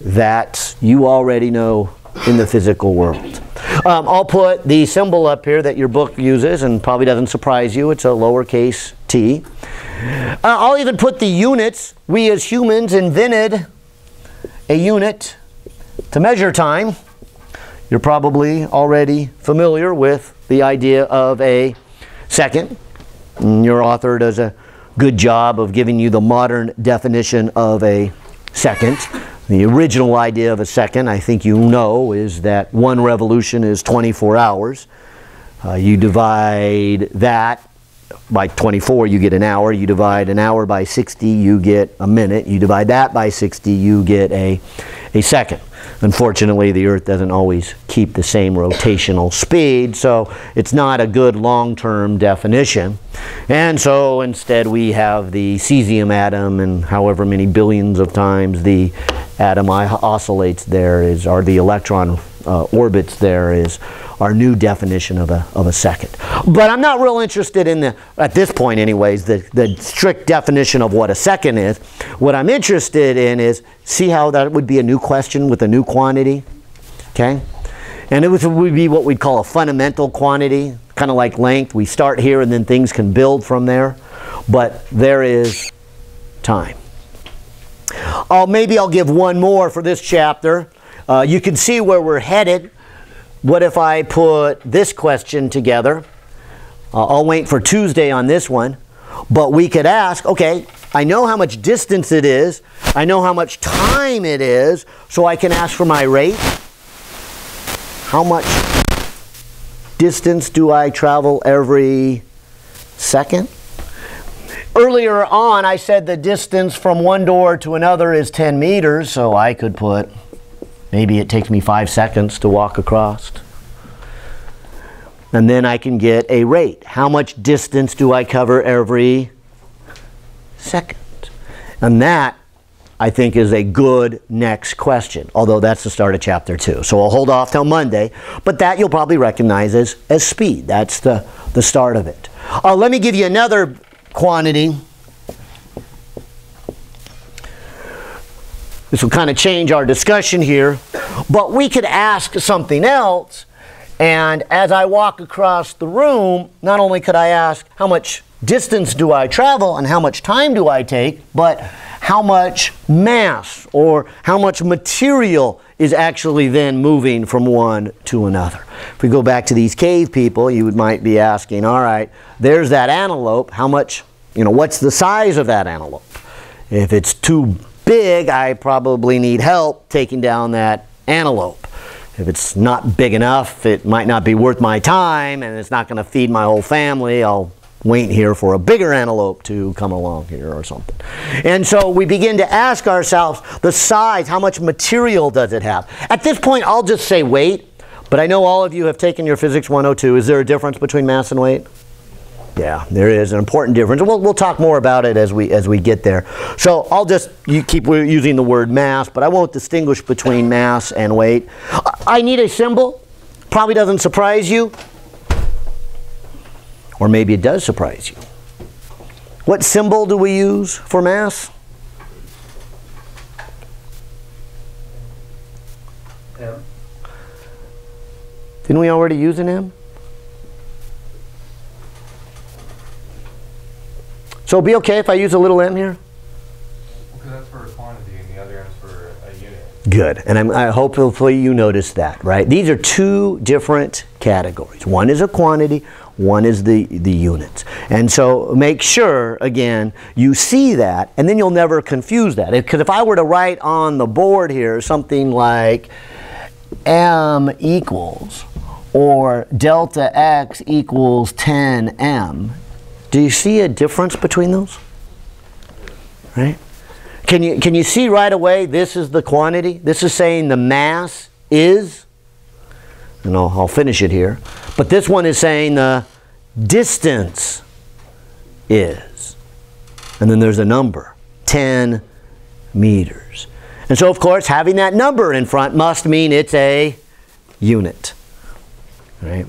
that you already know in the physical world. Um, I'll put the symbol up here that your book uses and probably doesn't surprise you. It's a lowercase t. Uh, I'll even put the units. We as humans invented a unit to measure time. You're probably already familiar with the idea of a second. Your author does a good job of giving you the modern definition of a second. The original idea of a second, I think you know, is that one revolution is 24 hours. Uh, you divide that by 24, you get an hour. You divide an hour by 60, you get a minute. You divide that by 60, you get a, a second. Unfortunately, the Earth doesn't always keep the same rotational speed, so it's not a good long-term definition. And so instead we have the cesium atom and however many billions of times the atom oscillates there is, or the electron uh, orbits there is our new definition of a, of a second. But I'm not real interested in the, at this point anyways, the, the strict definition of what a second is. What I'm interested in is, see how that would be a new question with a new quantity? Okay? And it would be what we'd call a fundamental quantity, kind of like length. We start here and then things can build from there. But there is time. Oh, maybe I'll give one more for this chapter. Uh, you can see where we're headed. What if I put this question together? Uh, I'll wait for Tuesday on this one. But we could ask, okay, I know how much distance it is. I know how much time it is. So I can ask for my rate. How much distance do I travel every second? Earlier on, I said the distance from one door to another is 10 meters, so I could put Maybe it takes me five seconds to walk across. And then I can get a rate. How much distance do I cover every second? And that, I think, is a good next question, although that's the start of chapter two. So I'll hold off till Monday, but that you'll probably recognize as, as speed. That's the, the start of it. Uh, let me give you another quantity this will kind of change our discussion here, but we could ask something else. And as I walk across the room, not only could I ask how much distance do I travel and how much time do I take, but how much mass or how much material is actually then moving from one to another. If we go back to these cave people, you would, might be asking, all right, there's that antelope, how much, you know, what's the size of that antelope? If it's too big, I probably need help taking down that antelope. If it's not big enough, it might not be worth my time and it's not going to feed my whole family. I'll wait here for a bigger antelope to come along here or something. And so we begin to ask ourselves the size, how much material does it have? At this point, I'll just say weight, but I know all of you have taken your Physics 102. Is there a difference between mass and weight? Yeah, there is an important difference. We'll, we'll talk more about it as we as we get there. So I'll just you keep using the word mass, but I won't distinguish between mass and weight. I need a symbol. Probably doesn't surprise you. Or maybe it does surprise you. What symbol do we use for mass? M. Didn't we already use an M? So it'll be okay if I use a little m here? Because that's for a quantity and the other M is for a unit. Good. And I'm, I hope hopefully you notice that, right? These are two different categories. One is a quantity, one is the, the units. And so make sure, again, you see that, and then you'll never confuse that. Because if I were to write on the board here something like m equals, or delta x equals 10m, do you see a difference between those? Right? Can you, can you see right away this is the quantity? This is saying the mass is, and I'll, I'll finish it here, but this one is saying the distance is. And then there's a number, 10 meters. And so, of course, having that number in front must mean it's a unit. Right?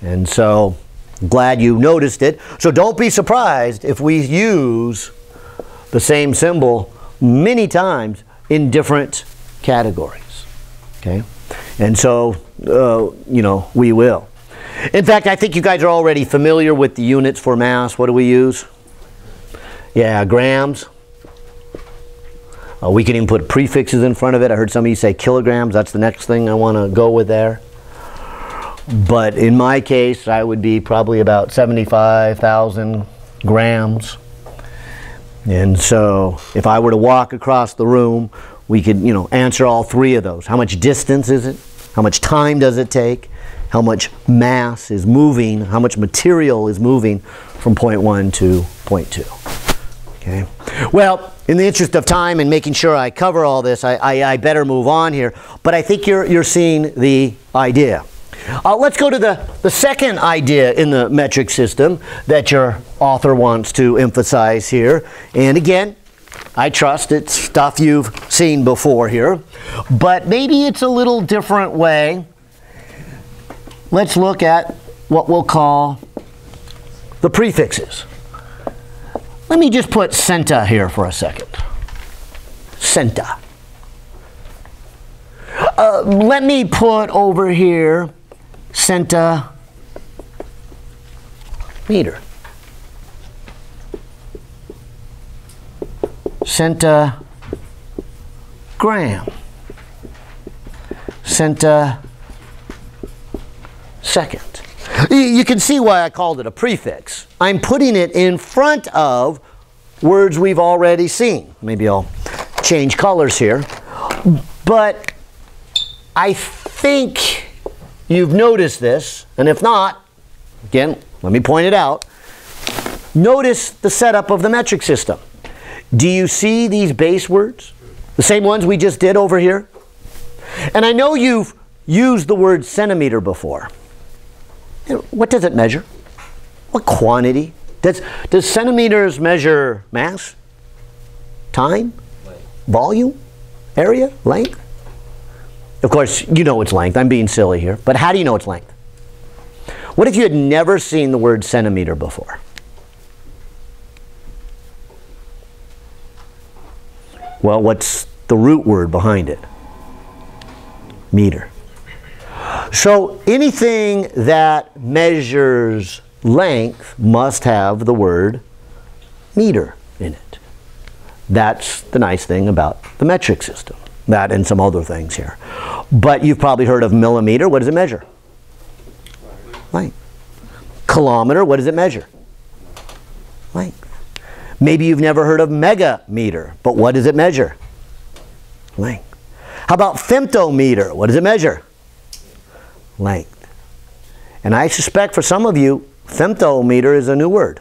And so, glad you noticed it. So don't be surprised if we use the same symbol many times in different categories. Okay? And so, uh, you know, we will. In fact, I think you guys are already familiar with the units for mass. What do we use? Yeah, grams. Uh, we can even put prefixes in front of it. I heard some of you say kilograms. That's the next thing I want to go with there. But in my case, I would be probably about 75,000 grams. And so if I were to walk across the room, we could, you know, answer all three of those. How much distance is it? How much time does it take? How much mass is moving? How much material is moving from point one to point two? Okay. Well, in the interest of time and making sure I cover all this, I, I, I better move on here. But I think you're, you're seeing the idea. Uh, let's go to the, the second idea in the metric system that your author wants to emphasize here. And again, I trust it's stuff you've seen before here, but maybe it's a little different way. Let's look at what we'll call the prefixes. Let me just put centa here for a second. Centa. Uh, let me put over here centimeter. Centigram. Centisecond. You can see why I called it a prefix. I'm putting it in front of words we've already seen. Maybe I'll change colors here. But I think You've noticed this, and if not, again, let me point it out. Notice the setup of the metric system. Do you see these base words? The same ones we just did over here? And I know you've used the word centimeter before. What does it measure? What quantity? Does, does centimeters measure mass? Time? Volume? Area? Length? Of course, you know its length. I'm being silly here. But how do you know its length? What if you had never seen the word centimeter before? Well, what's the root word behind it. Meter. So anything that measures length must have the word meter in it. That's the nice thing about the metric system. That and some other things here. But you've probably heard of millimeter. What does it measure? Length. Kilometer, what does it measure? Length. Maybe you've never heard of megameter, but what does it measure? Length. How about femtometer? What does it measure? Length. And I suspect for some of you, femtometer is a new word.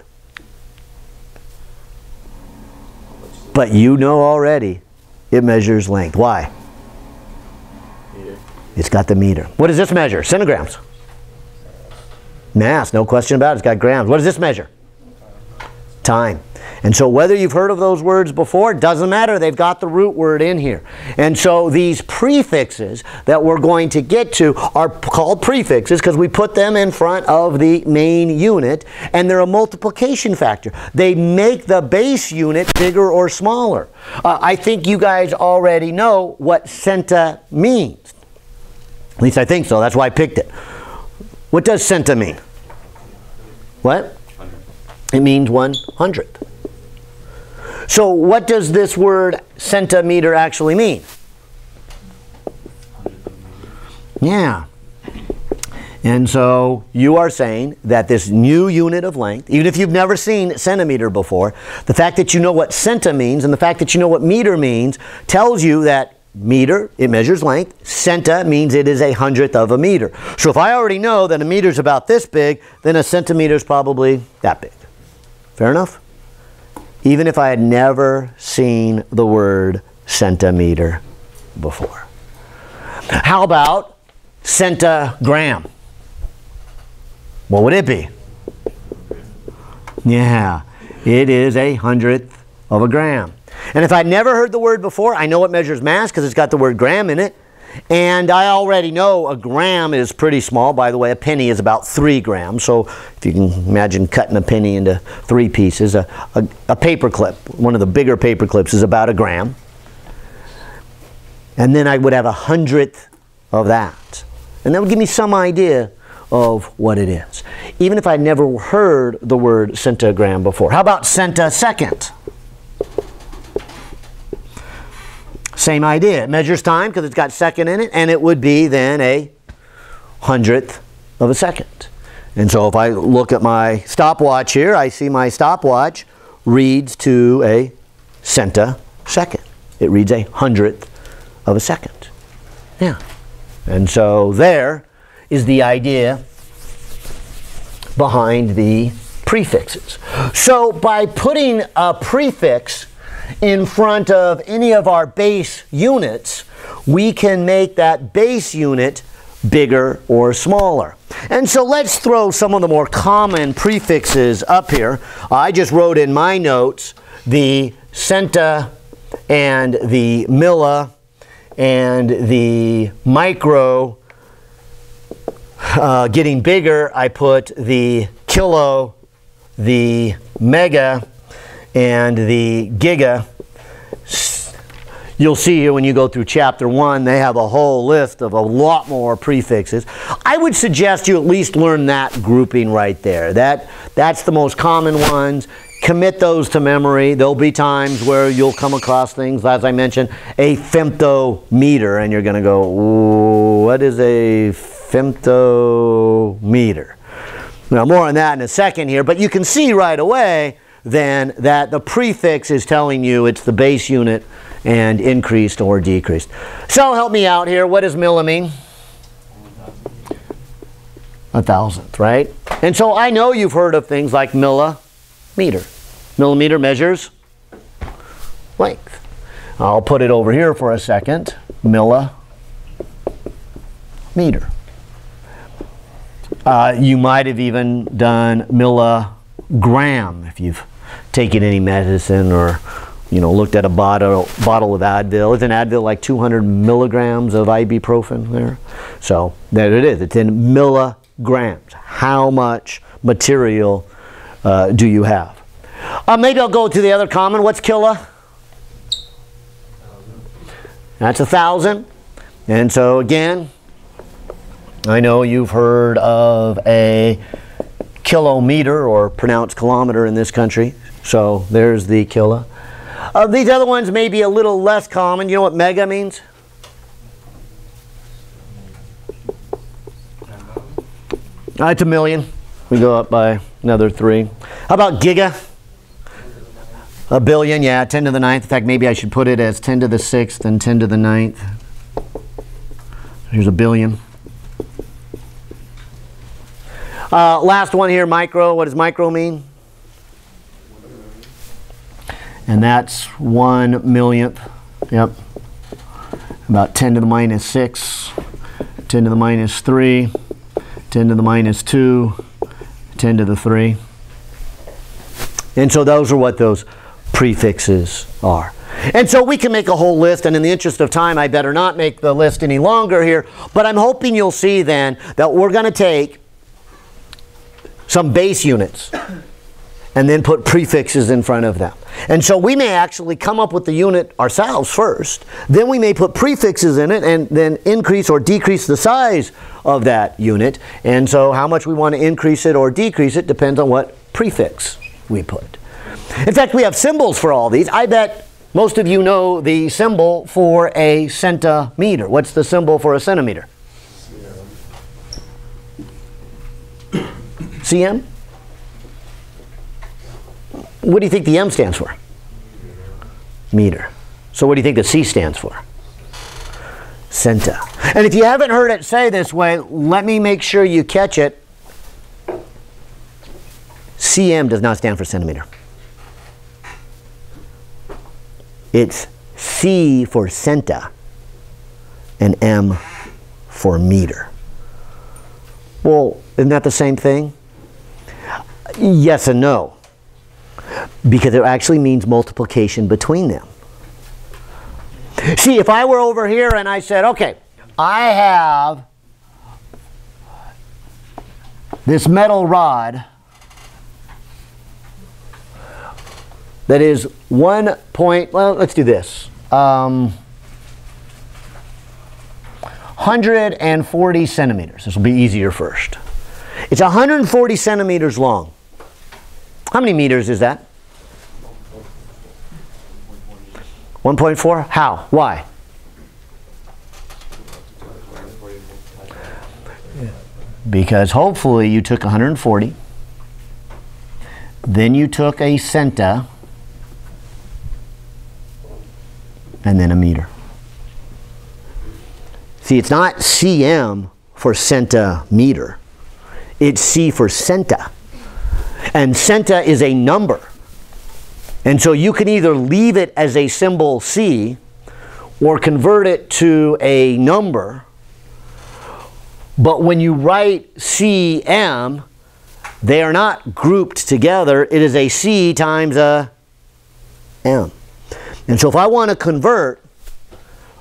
But you know already it measures length. Why? It's got the meter. What does this measure? Centigrams. Mass, no question about it. It's got grams. What does this measure? Time. And so whether you've heard of those words before, doesn't matter. They've got the root word in here. And so these prefixes that we're going to get to are called prefixes because we put them in front of the main unit and they're a multiplication factor. They make the base unit bigger or smaller. Uh, I think you guys already know what centa means. At least I think so. That's why I picked it. What does centa mean? What? It means one hundredth. So what does this word centimeter actually mean? Yeah. And so you are saying that this new unit of length, even if you've never seen centimeter before, the fact that you know what centa means and the fact that you know what meter means tells you that meter, it measures length. Centa means it is a hundredth of a meter. So if I already know that a meter is about this big, then a centimeter is probably that big. Fair enough? Even if I had never seen the word centimeter before. How about centigram? What would it be? Yeah, it is a hundredth of a gram. And if I'd never heard the word before, I know it measures mass because it's got the word gram in it. And I already know a gram is pretty small. By the way, a penny is about three grams. So if you can imagine cutting a penny into three pieces, a, a, a paper clip, one of the bigger paper clips is about a gram. And then I would have a hundredth of that. And that would give me some idea of what it is. Even if I'd never heard the word centigram before. How about centisecond? Same idea. It measures time because it's got second in it, and it would be then a hundredth of a second. And so if I look at my stopwatch here, I see my stopwatch reads to a centisecond. It reads a hundredth of a second. Yeah. And so there is the idea behind the prefixes. So by putting a prefix in front of any of our base units, we can make that base unit bigger or smaller. And so let's throw some of the more common prefixes up here. I just wrote in my notes the centa and the milli and the micro. Uh, getting bigger, I put the kilo, the mega, and the Giga, you'll see here when you go through chapter one, they have a whole list of a lot more prefixes. I would suggest you at least learn that grouping right there. That, that's the most common ones. Commit those to memory. There'll be times where you'll come across things, as I mentioned, a femtometer, and you're going to go, what is a femtometer? Now, more on that in a second here, but you can see right away then that the prefix is telling you it's the base unit and increased or decreased. So help me out here. What does? A thousandth, right? And so I know you've heard of things like millimeter. Millimeter measures length. I'll put it over here for a second. Millimeter. Uh, you might have even done milligram if you've taken any medicine or you know looked at a bottle bottle of Advil. Isn't Advil like 200 milligrams of ibuprofen there? So there it is. It's in milligrams. How much material uh, do you have? Uh, maybe I'll go to the other common. What's kilo? That's a thousand. And so again, I know you've heard of a kilometer or pronounced kilometer in this country. So there's the kilo. Uh, these other ones may be a little less common. You know what mega means? Uh, it's a million. We go up by another three. How about giga? A billion, yeah, 10 to the ninth. In fact, maybe I should put it as 10 to the sixth and 10 to the ninth. Here's a billion. Uh, last one here, micro. What does micro mean? And that's one millionth. Yep. About 10 to the minus 6, 10 to the minus 3, 10 to the minus 2, 10 to the 3. And so those are what those prefixes are. And so we can make a whole list, and in the interest of time, I better not make the list any longer here. But I'm hoping you'll see then that we're going to take some base units and then put prefixes in front of them. And so we may actually come up with the unit ourselves first, then we may put prefixes in it and then increase or decrease the size of that unit. And so how much we want to increase it or decrease it depends on what prefix we put. In fact, we have symbols for all these. I bet most of you know the symbol for a centimeter. What's the symbol for a centimeter? CM? What do you think the M stands for? Meter. So what do you think the C stands for? Centa. And if you haven't heard it say this way, let me make sure you catch it. CM does not stand for centimeter. It's C for centa and M for meter. Well, isn't that the same thing? Yes and no. Because it actually means multiplication between them. See, if I were over here and I said, okay, I have this metal rod that is one point, well, let's do this. Um, 140 centimeters. This will be easier first. It's 140 centimeters long. How many meters is that? 1.4? How? Why? Because hopefully you took 140, then you took a centa, and then a meter. See, it's not cm for centimeter. It's c for centa. And centa is a number. And so you can either leave it as a symbol C or convert it to a number. But when you write CM, they are not grouped together. It is a C times a M. And so if I want to convert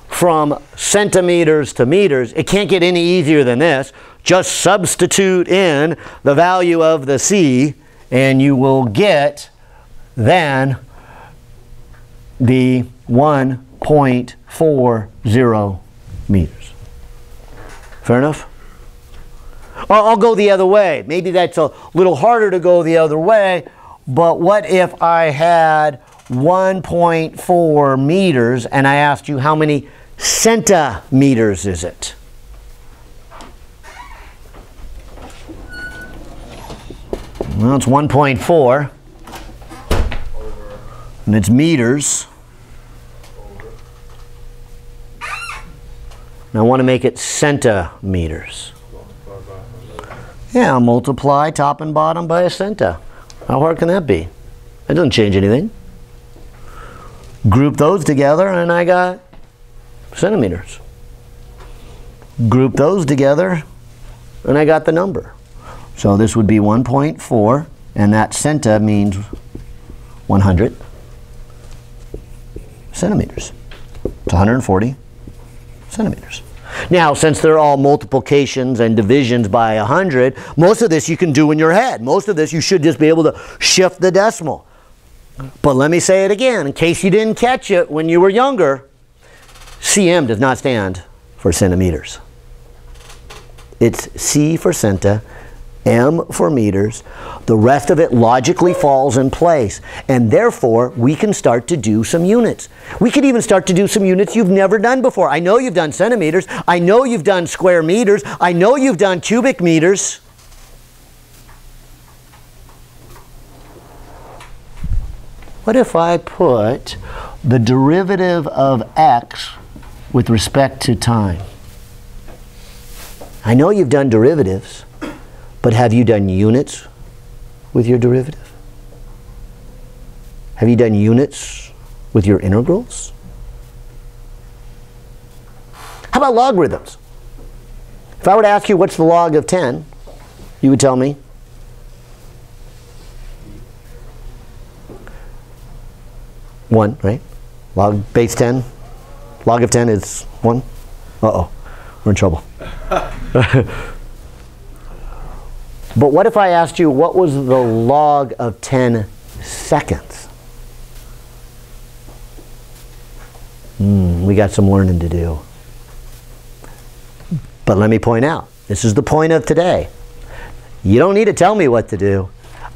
from centimeters to meters, it can't get any easier than this. Just substitute in the value of the C and you will get then the 1.40 meters. Fair enough? I'll go the other way. Maybe that's a little harder to go the other way, but what if I had 1.4 meters and I asked you how many centimeters is it? Well, it's 1.4. And it's meters. Now I want to make it centimeters. Yeah, I'll multiply top and bottom by a centa. How hard can that be? That doesn't change anything. Group those together and I got centimeters. Group those together and I got the number. So this would be 1.4 and that centa means 100 centimeters. It's 140 centimeters. Now, since they're all multiplications and divisions by 100, most of this you can do in your head. Most of this you should just be able to shift the decimal. But let me say it again, in case you didn't catch it when you were younger. cm does not stand for centimeters. It's C for centa, M for meters. The rest of it logically falls in place. And therefore, we can start to do some units. We could even start to do some units you've never done before. I know you've done centimeters. I know you've done square meters. I know you've done cubic meters. What if I put the derivative of x with respect to time? I know you've done derivatives, but have you done units with your derivative? Have you done units with your integrals? How about logarithms? If I were to ask you what's the log of 10, you would tell me? One, right? Log base 10. Log of 10 is 1. Uh-oh, we're in trouble. but what if I asked you what was the log of 10 seconds? Hmm, we got some learning to do. But let me point out, this is the point of today. You don't need to tell me what to do.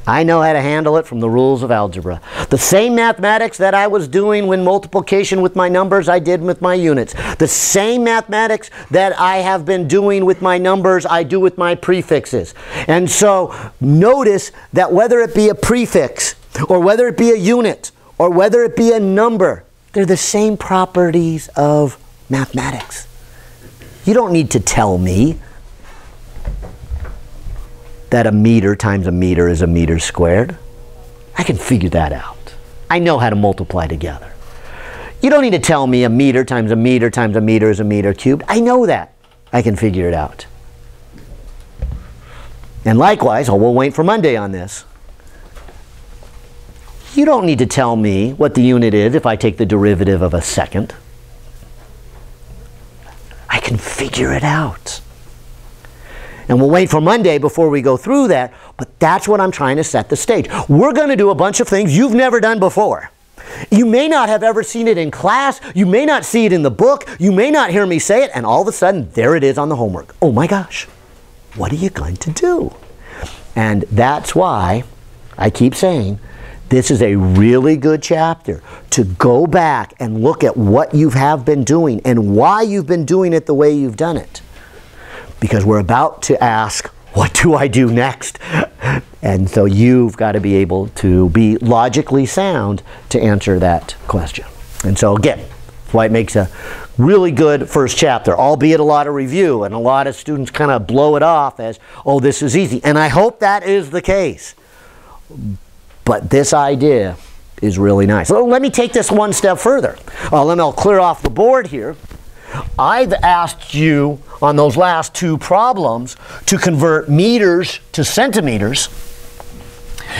I know how to handle it from the rules of algebra. The same mathematics that I was doing when multiplication with my numbers, I did with my units. The same mathematics that I have been doing with my numbers, I do with my prefixes. And so notice that whether it be a prefix, or whether it be a unit, or whether it be a number, they're the same properties of mathematics. You don't need to tell me that a meter times a meter is a meter squared. I can figure that out. I know how to multiply together. You don't need to tell me a meter times a meter times a meter is a meter cubed. I know that. I can figure it out. And likewise, oh, we'll wait for Monday on this. You don't need to tell me what the unit is if I take the derivative of a second. I can figure it out. And we'll wait for Monday before we go through that, but that's what I'm trying to set the stage. We're going to do a bunch of things you've never done before. You may not have ever seen it in class, you may not see it in the book, you may not hear me say it, and all of a sudden, there it is on the homework. Oh my gosh, what are you going to do? And that's why I keep saying this is a really good chapter to go back and look at what you have been doing and why you've been doing it the way you've done it because we're about to ask, what do I do next? And so you've got to be able to be logically sound to answer that question. And so again, why it makes a really good first chapter, albeit a lot of review, and a lot of students kind of blow it off as, oh, this is easy. And I hope that is the case. But this idea is really nice. So let me take this one step further. Uh, let me I'll clear off the board here. I've asked you on those last two problems to convert meters to centimeters.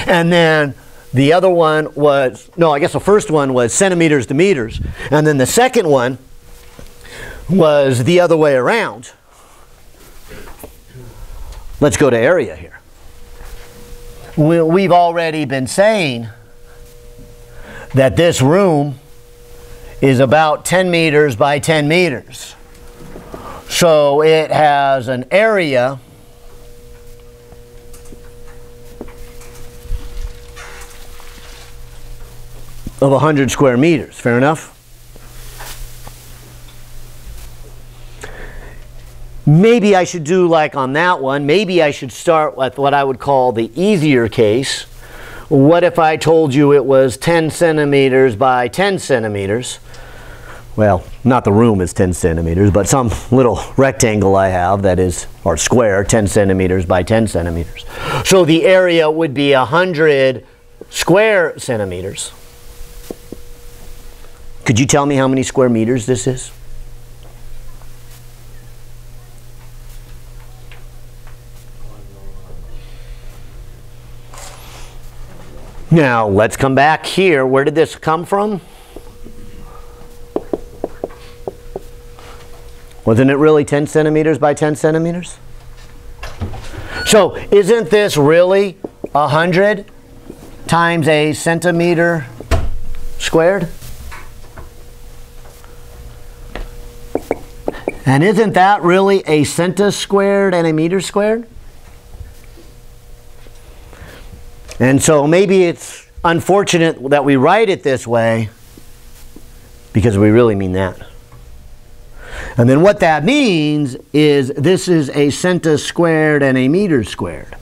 And then the other one was, no, I guess the first one was centimeters to meters. And then the second one was the other way around. Let's go to area here. We've already been saying that this room is about 10 meters by 10 meters. So it has an area of 100 square meters. Fair enough? Maybe I should do like on that one, maybe I should start with what I would call the easier case. What if I told you it was 10 centimeters by 10 centimeters? well, not the room is 10 centimeters, but some little rectangle I have that is, or square, 10 centimeters by 10 centimeters. So the area would be 100 square centimeters. Could you tell me how many square meters this is? Now, let's come back here. Where did this come from? Wasn't it really 10 centimeters by 10 centimeters? So isn't this really 100 times a centimeter squared? And isn't that really a centa squared and a meter squared? And so maybe it's unfortunate that we write it this way because we really mean that. And then what that means is this is a centa squared and a meter squared.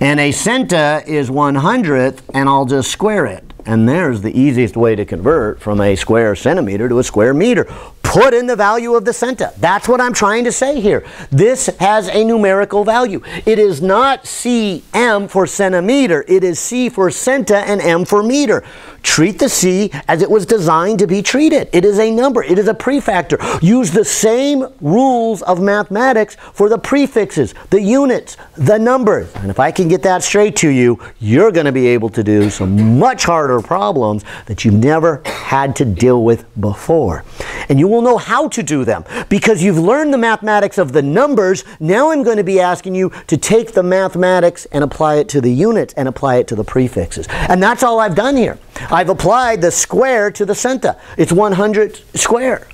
And a centa is one hundredth, and I'll just square it. And there's the easiest way to convert from a square centimeter to a square meter. Put in the value of the centa. That's what I'm trying to say here. This has a numerical value. It is not cm for centimeter. It is c for centa and m for meter. Treat the c as it was designed to be treated. It is a number. It is a prefactor. Use the same rules of mathematics for the prefixes, the units, the numbers. And if I can get that straight to you, you're going to be able to do some much harder problems that you've never had to deal with before. And you will know how to do them because you've learned the mathematics of the numbers. Now I'm going to be asking you to take the mathematics and apply it to the units and apply it to the prefixes. And that's all I've done here. I've applied the square to the centa. It's 100 square.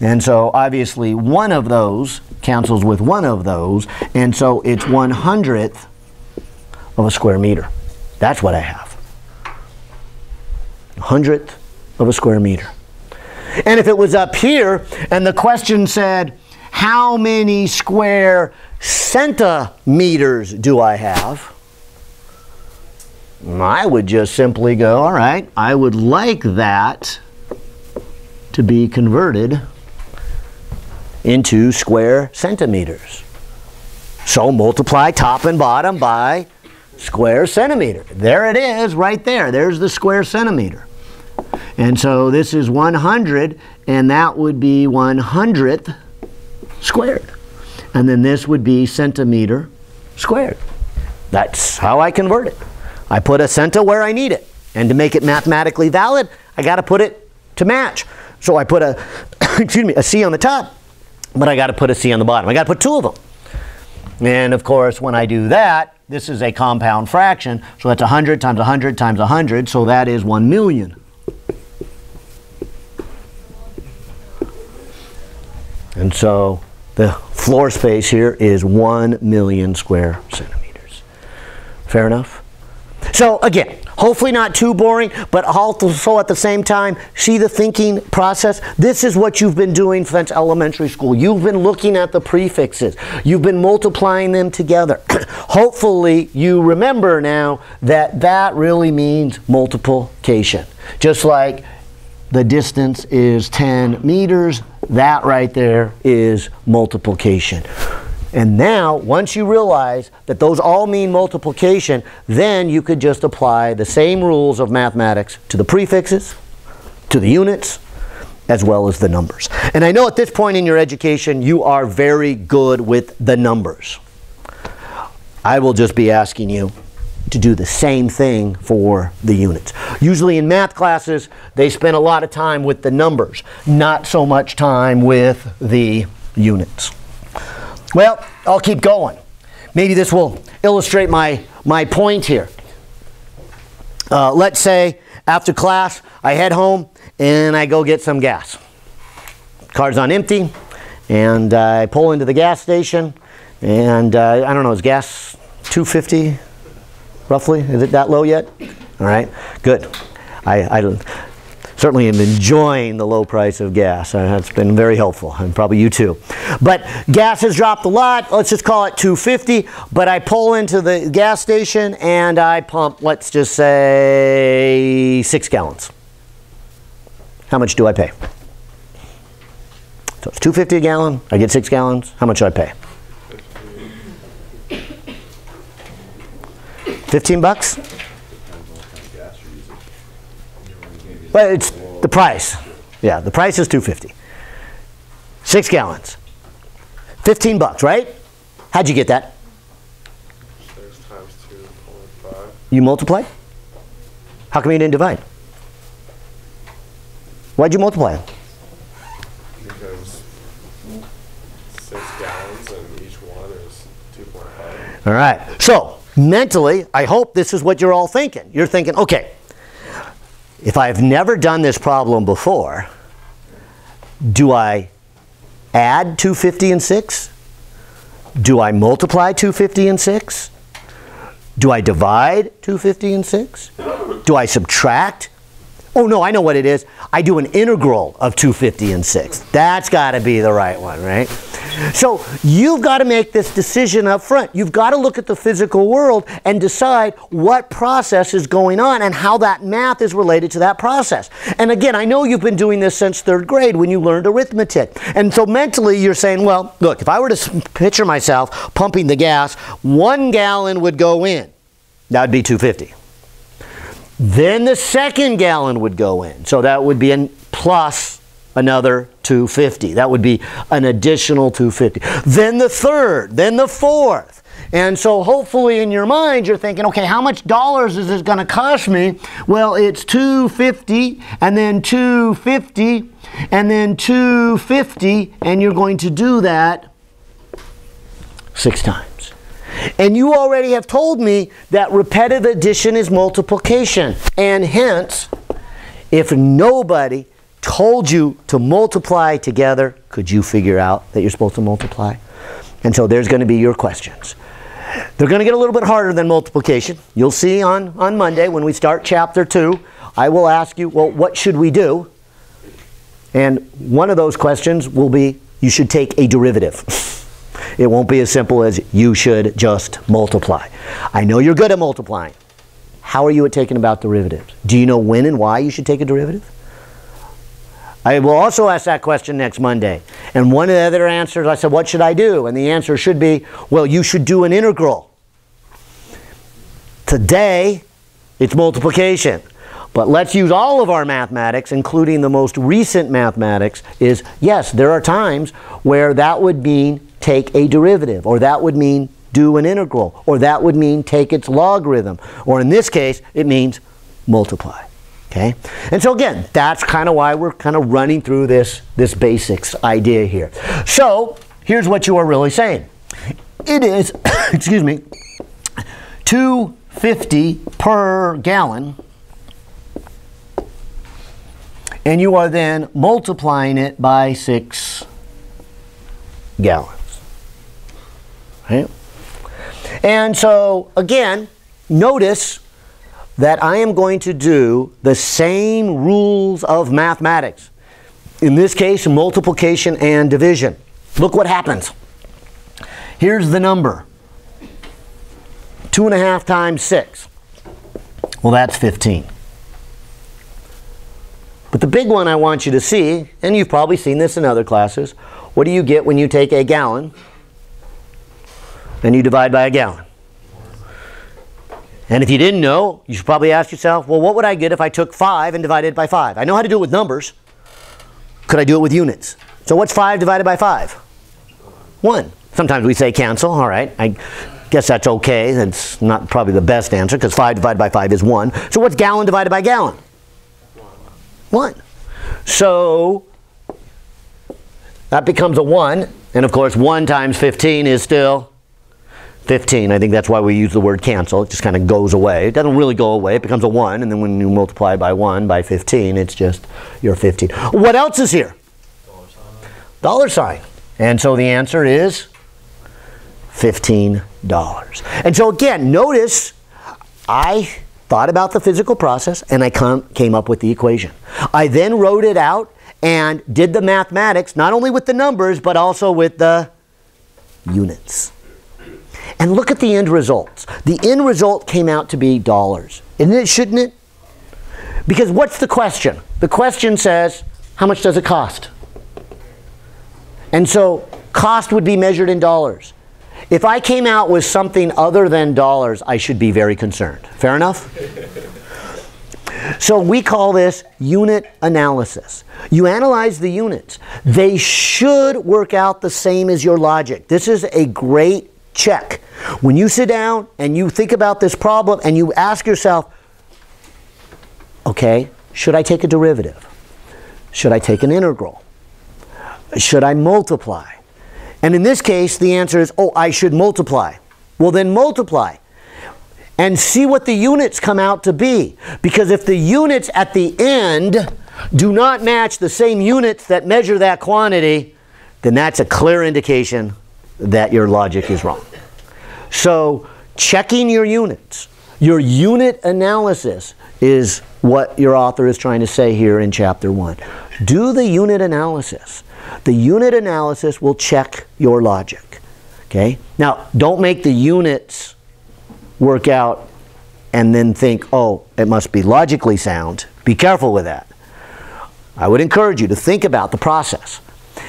And so obviously one of those cancels with one of those. And so it's 1 hundredth of a square meter. That's what I have. hundredth of a square meter. And if it was up here and the question said, how many square centimeters do I have? I would just simply go, all right, I would like that to be converted into square centimeters. So multiply top and bottom by square centimeter. There it is right there. There's the square centimeter. And so this is 100, and that would be 100th squared. And then this would be centimeter squared. That's how I convert it. I put a centa where I need it. And to make it mathematically valid, I got to put it to match. So I put a, excuse me, a C on the top, but I got to put a C on the bottom. I got to put two of them. And of course, when I do that, this is a compound fraction. So that's 100 times 100 times 100. So that is 1 million. And so the floor space here is 1 million square centimeters. Fair enough? So again, hopefully not too boring, but also at the same time, see the thinking process. This is what you've been doing since elementary school. You've been looking at the prefixes. You've been multiplying them together. hopefully you remember now that that really means multiplication. Just like the distance is 10 meters, that right there is multiplication. And now, once you realize that those all mean multiplication, then you could just apply the same rules of mathematics to the prefixes, to the units, as well as the numbers. And I know at this point in your education, you are very good with the numbers. I will just be asking you to do the same thing for the units. Usually in math classes, they spend a lot of time with the numbers, not so much time with the units. Well, I'll keep going. Maybe this will illustrate my, my point here. Uh, let's say after class, I head home and I go get some gas. Car's on empty, and I pull into the gas station, and uh, I don't know, is gas 250 roughly? Is it that low yet? All right, good. I, I certainly am enjoying the low price of gas. Uh, that's been very helpful, and probably you too. But gas has dropped a lot. Let's just call it 250. But I pull into the gas station and I pump, let's just say, six gallons. How much do I pay? So it's 250 a gallon. I get six gallons. How much do I pay? 15 bucks? Well, it's the price. Yeah, the price is 250. Six gallons. 15 bucks, right? How'd you get that? Six times two, point five. You multiplied? How come you didn't divide? Why'd you multiply them? Because six gallons and each one is two point five. All right. So, mentally, I hope this is what you're all thinking. You're thinking, okay, if I've never done this problem before, do I add 250 and 6? Do I multiply 250 and 6? Do I divide 250 and 6? Do I subtract? Oh no, I know what it is. I do an integral of 250 and 6. That's got to be the right one, right? So you've got to make this decision up front. You've got to look at the physical world and decide what process is going on and how that math is related to that process. And again, I know you've been doing this since third grade when you learned arithmetic. And so mentally you're saying, well, look, if I were to picture myself pumping the gas, one gallon would go in. That would be 250. Then the second gallon would go in. So that would be an plus another 250. That would be an additional 250. Then the third, then the fourth. And so hopefully in your mind you're thinking, okay, how much dollars is this going to cost me? Well, it's 250 and then 250 and then 250 and you're going to do that 6 times. And you already have told me that repetitive addition is multiplication. And hence, if nobody told you to multiply together, could you figure out that you're supposed to multiply? And so there's going to be your questions. They're going to get a little bit harder than multiplication. You'll see on, on Monday when we start chapter 2. I will ask you, well, what should we do? And one of those questions will be, you should take a derivative. It won't be as simple as you should just multiply. I know you're good at multiplying. How are you at taking about derivatives? Do you know when and why you should take a derivative? I will also ask that question next Monday. And one of the other answers, I said, what should I do? And the answer should be, well, you should do an integral. Today, it's multiplication. But let's use all of our mathematics, including the most recent mathematics, is yes, there are times where that would mean take a derivative, or that would mean do an integral, or that would mean take its logarithm, or in this case, it means multiply. Okay? And so again, that's kind of why we're kind of running through this, this basics idea here. So, here's what you are really saying. It is, excuse me, 250 per gallon and you are then multiplying it by six gallons. Right? And so, again, notice that I am going to do the same rules of mathematics. In this case, multiplication and division. Look what happens. Here's the number. Two and a half times six. Well, that's 15. But the big one I want you to see, and you've probably seen this in other classes, what do you get when you take a gallon and you divide by a gallon? And if you didn't know, you should probably ask yourself, well, what would I get if I took 5 and divided by 5? I know how to do it with numbers. Could I do it with units? So what's 5 divided by 5? 1. Sometimes we say cancel. All right. I guess that's okay. That's not probably the best answer because 5 divided by 5 is 1. So what's gallon divided by gallon? 1. So that becomes a 1. And of course, 1 times 15 is still 15. I think that's why we use the word cancel. It just kind of goes away. It doesn't really go away. It becomes a 1. And then when you multiply by 1 by 15, it's just your 15. What else is here? Dollar sign. Dollar sign. And so the answer is $15. And so again, notice I thought about the physical process and I came up with the equation. I then wrote it out and did the mathematics, not only with the numbers, but also with the units. And look at the end results. The end result came out to be dollars. Isn't it, shouldn't it? Because what's the question? The question says, how much does it cost? And so cost would be measured in dollars. If I came out with something other than dollars, I should be very concerned. Fair enough? So we call this unit analysis. You analyze the units. They should work out the same as your logic. This is a great check. When you sit down and you think about this problem and you ask yourself, okay, should I take a derivative? Should I take an integral? Should I multiply? And in this case, the answer is, oh, I should multiply. Well, then multiply. And see what the units come out to be. Because if the units at the end do not match the same units that measure that quantity, then that's a clear indication that your logic is wrong. So, checking your units, your unit analysis is what your author is trying to say here in chapter 1. Do the unit analysis. The unit analysis will check your logic. Okay? Now, don't make the units work out and then think, oh, it must be logically sound. Be careful with that. I would encourage you to think about the process.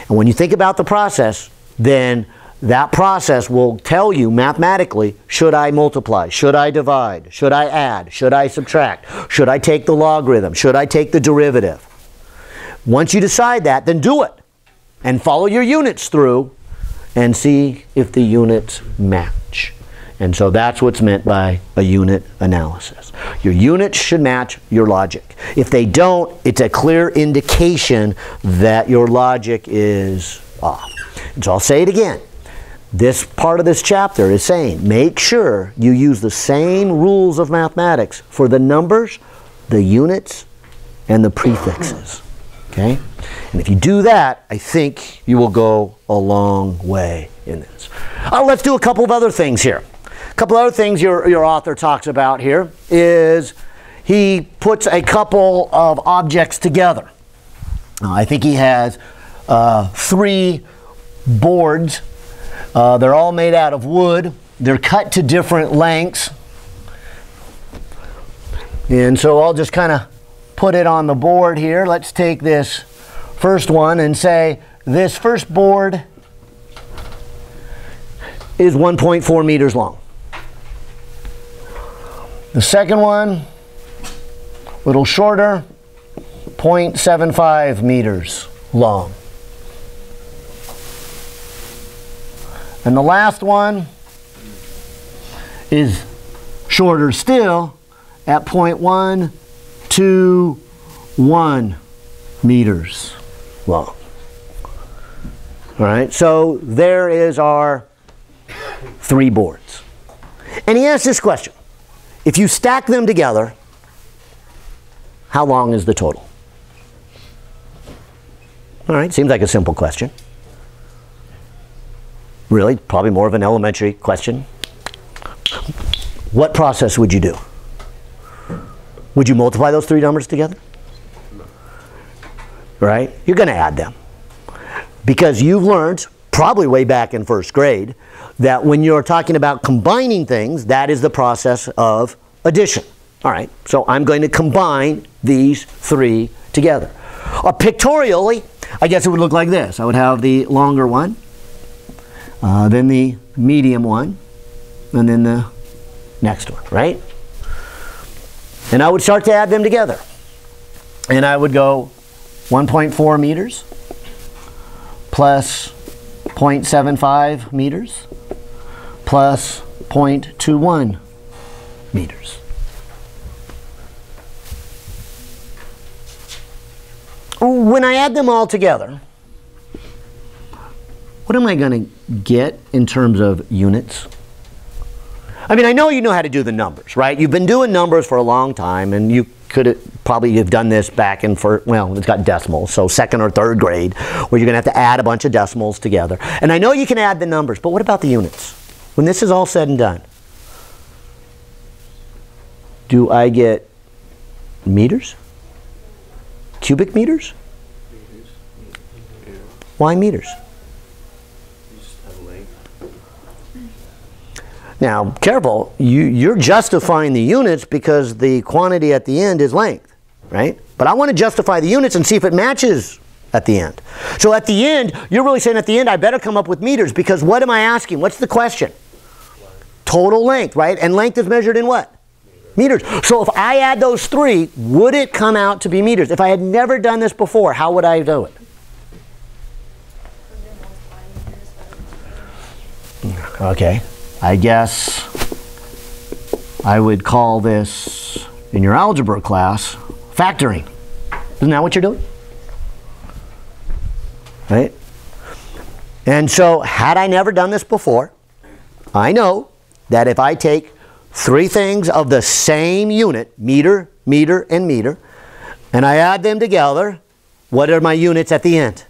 And when you think about the process, then that process will tell you mathematically should I multiply? Should I divide? Should I add? Should I subtract? Should I take the logarithm? Should I take the derivative? Once you decide that, then do it and follow your units through and see if the units match. And so that's what's meant by a unit analysis. Your units should match your logic. If they don't, it's a clear indication that your logic is off. And so I'll say it again. This part of this chapter is saying make sure you use the same rules of mathematics for the numbers, the units, and the prefixes. Okay? And if you do that, I think you will go a long way in this. Uh, let's do a couple of other things here. A couple other things your, your author talks about here is he puts a couple of objects together. Uh, I think he has uh, three boards. Uh, they're all made out of wood. They're cut to different lengths. And so I'll just kind of put it on the board here. Let's take this first one and say this first board is 1.4 meters long. The second one, a little shorter, 0.75 meters long. And the last one is shorter still at 0.121 meters long. All right, so there is our three boards. And he asked this question if you stack them together, how long is the total? All right, seems like a simple question. Really, probably more of an elementary question. What process would you do? Would you multiply those three numbers together? Right? You're going to add them. Because you've learned, probably way back in first grade, that when you're talking about combining things, that is the process of addition. All right, so I'm going to combine these three together. Uh, pictorially, I guess it would look like this. I would have the longer one, uh, then the medium one, and then the next one, right? And I would start to add them together. And I would go 1.4 meters plus 0.75 meters plus 0.21 meters. When I add them all together, what am I going to get in terms of units? I mean, I know you know how to do the numbers, right? You've been doing numbers for a long time, and you could probably have done this back in for well, it's got decimals, so second or third grade, where you're going to have to add a bunch of decimals together. And I know you can add the numbers, but what about the units? When this is all said and done, do I get meters? Cubic meters? Why meters? Now, careful, you, you're justifying the units because the quantity at the end is length, right? But I want to justify the units and see if it matches at the end. So at the end, you're really saying at the end, I better come up with meters because what am I asking? What's the question? Total length, right? And length is measured in what? Meters. So if I add those three, would it come out to be meters? If I had never done this before, how would I do it? Okay. I guess I would call this in your algebra class factoring. Isn't that what you're doing? Right? And so, had I never done this before, I know that if I take three things of the same unit, meter, meter, and meter, and I add them together, what are my units at the end?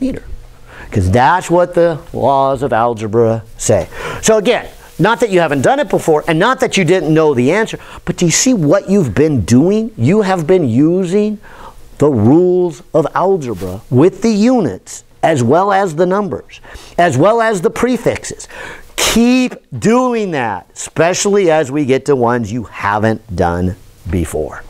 Meter. Because that's what the laws of algebra say. So again, not that you haven't done it before and not that you didn't know the answer, but do you see what you've been doing? You have been using the rules of algebra with the units as well as the numbers, as well as the prefixes. Keep doing that, especially as we get to ones you haven't done before.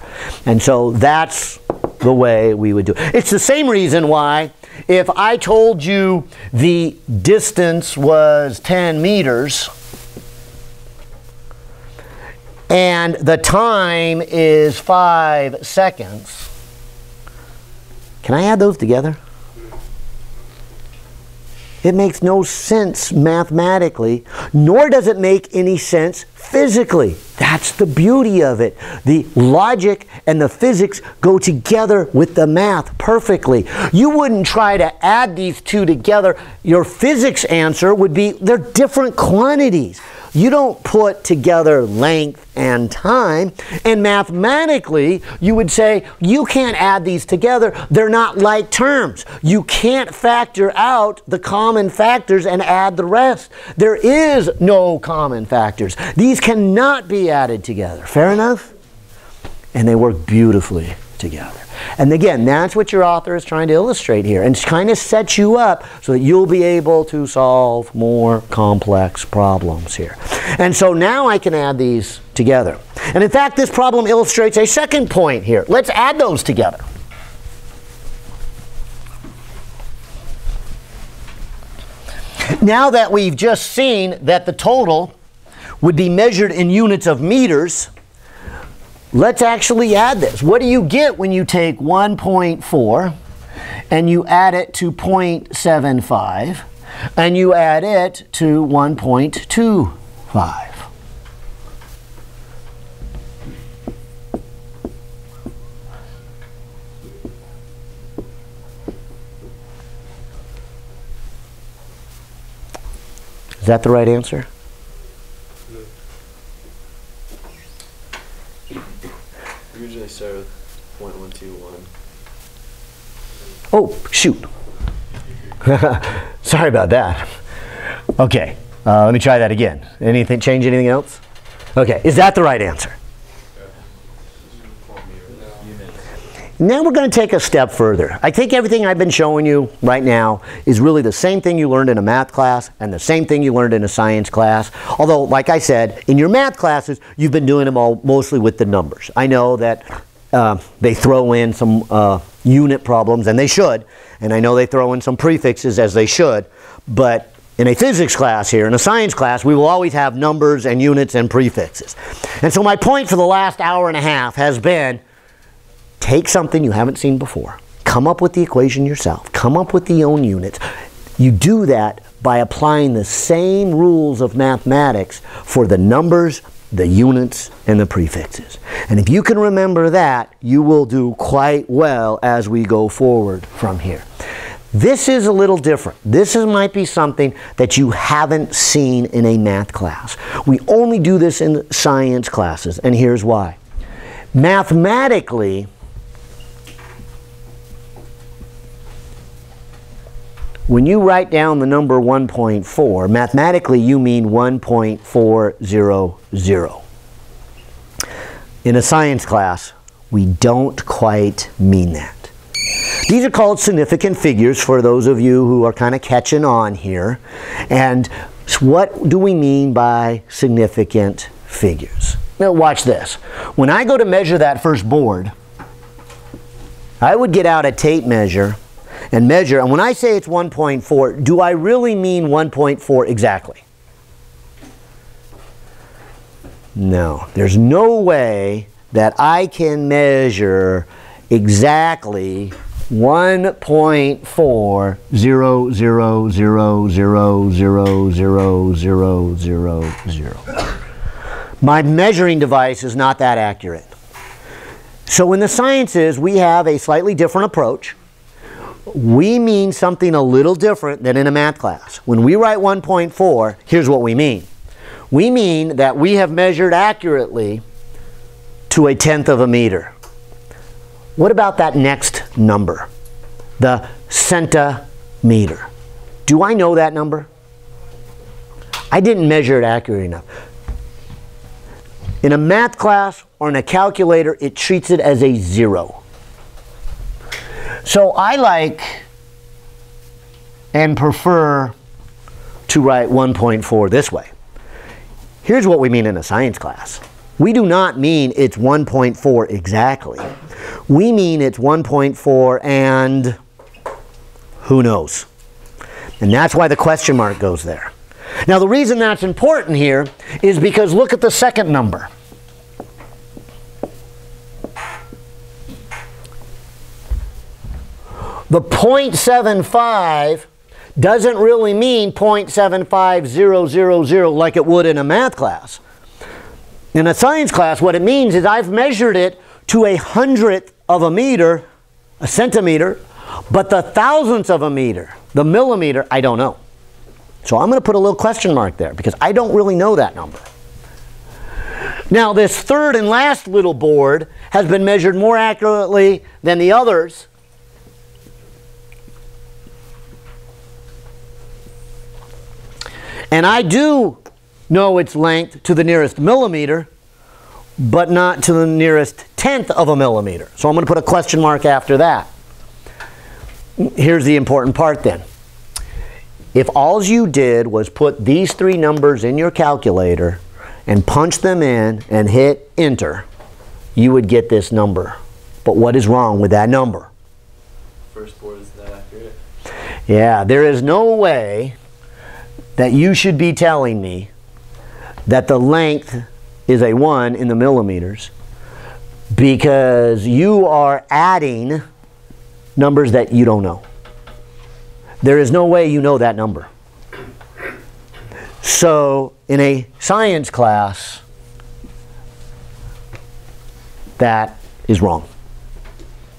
And so that's the way we would do it. It's the same reason why if I told you the distance was 10 meters and the time is 5 seconds, can I add those together? It makes no sense mathematically, nor does it make any sense physically. That's the beauty of it. The logic and the physics go together with the math perfectly. You wouldn't try to add these two together. Your physics answer would be they're different quantities. You don't put together length and time. And mathematically, you would say you can't add these together. They're not like terms. You can't factor out the common factors and add the rest. There is no common factors. These cannot be added together. Fair enough? And they work beautifully together. And again, that's what your author is trying to illustrate here and kind of set you up so that you'll be able to solve more complex problems here. And so now I can add these together. And in fact, this problem illustrates a second point here. Let's add those together. Now that we've just seen that the total would be measured in units of meters, Let's actually add this. What do you get when you take 1.4 and you add it to 0.75 and you add it to 1.25? Is that the right answer? Usually start. Oh, shoot. Sorry about that. Okay, uh, let me try that again. Anything change anything else? Okay, is that the right answer? Now we're going to take a step further. I think everything I've been showing you right now is really the same thing you learned in a math class and the same thing you learned in a science class. Although, like I said, in your math classes, you've been doing them all mostly with the numbers. I know that uh, they throw in some uh, unit problems, and they should, and I know they throw in some prefixes as they should, but in a physics class here, in a science class, we will always have numbers and units and prefixes. And so my point for the last hour and a half has been take something you haven't seen before, come up with the equation yourself, come up with the own units. You do that by applying the same rules of mathematics for the numbers, the units, and the prefixes. And if you can remember that, you will do quite well as we go forward from here. This is a little different. This is, might be something that you haven't seen in a math class. We only do this in science classes, and here's why. Mathematically, when you write down the number 1.4, mathematically you mean 1.400. In a science class, we don't quite mean that. These are called significant figures for those of you who are kind of catching on here. And what do we mean by significant figures? Now watch this. When I go to measure that first board, I would get out a tape measure and measure. And when I say it's 1.4, do I really mean 1.4 exactly? No. There's no way that I can measure exactly one point four zero zero zero zero zero zero zero zero. My measuring device is not that accurate. So in the sciences, we have a slightly different approach we mean something a little different than in a math class. When we write 1.4, here's what we mean. We mean that we have measured accurately to a tenth of a meter. What about that next number? The centimeter. Do I know that number? I didn't measure it accurately enough. In a math class or in a calculator, it treats it as a zero. So I like and prefer to write 1.4 this way. Here's what we mean in a science class. We do not mean it's 1.4 exactly. We mean it's 1.4 and who knows. And that's why the question mark goes there. Now the reason that's important here is because look at the second number. The 0.75 doesn't really mean 0.75000 like it would in a math class. In a science class, what it means is I've measured it to a hundredth of a meter, a centimeter, but the thousandth of a meter, the millimeter, I don't know. So I'm going to put a little question mark there because I don't really know that number. Now, this third and last little board has been measured more accurately than the others. And I do know its length to the nearest millimeter, but not to the nearest tenth of a millimeter. So I'm going to put a question mark after that. Here's the important part then. If all you did was put these three numbers in your calculator and punch them in and hit enter, you would get this number. But what is wrong with that number? First board is not accurate. Yeah, there is no way that you should be telling me that the length is a 1 in the millimeters because you are adding numbers that you don't know. There is no way you know that number. So, in a science class, that is wrong.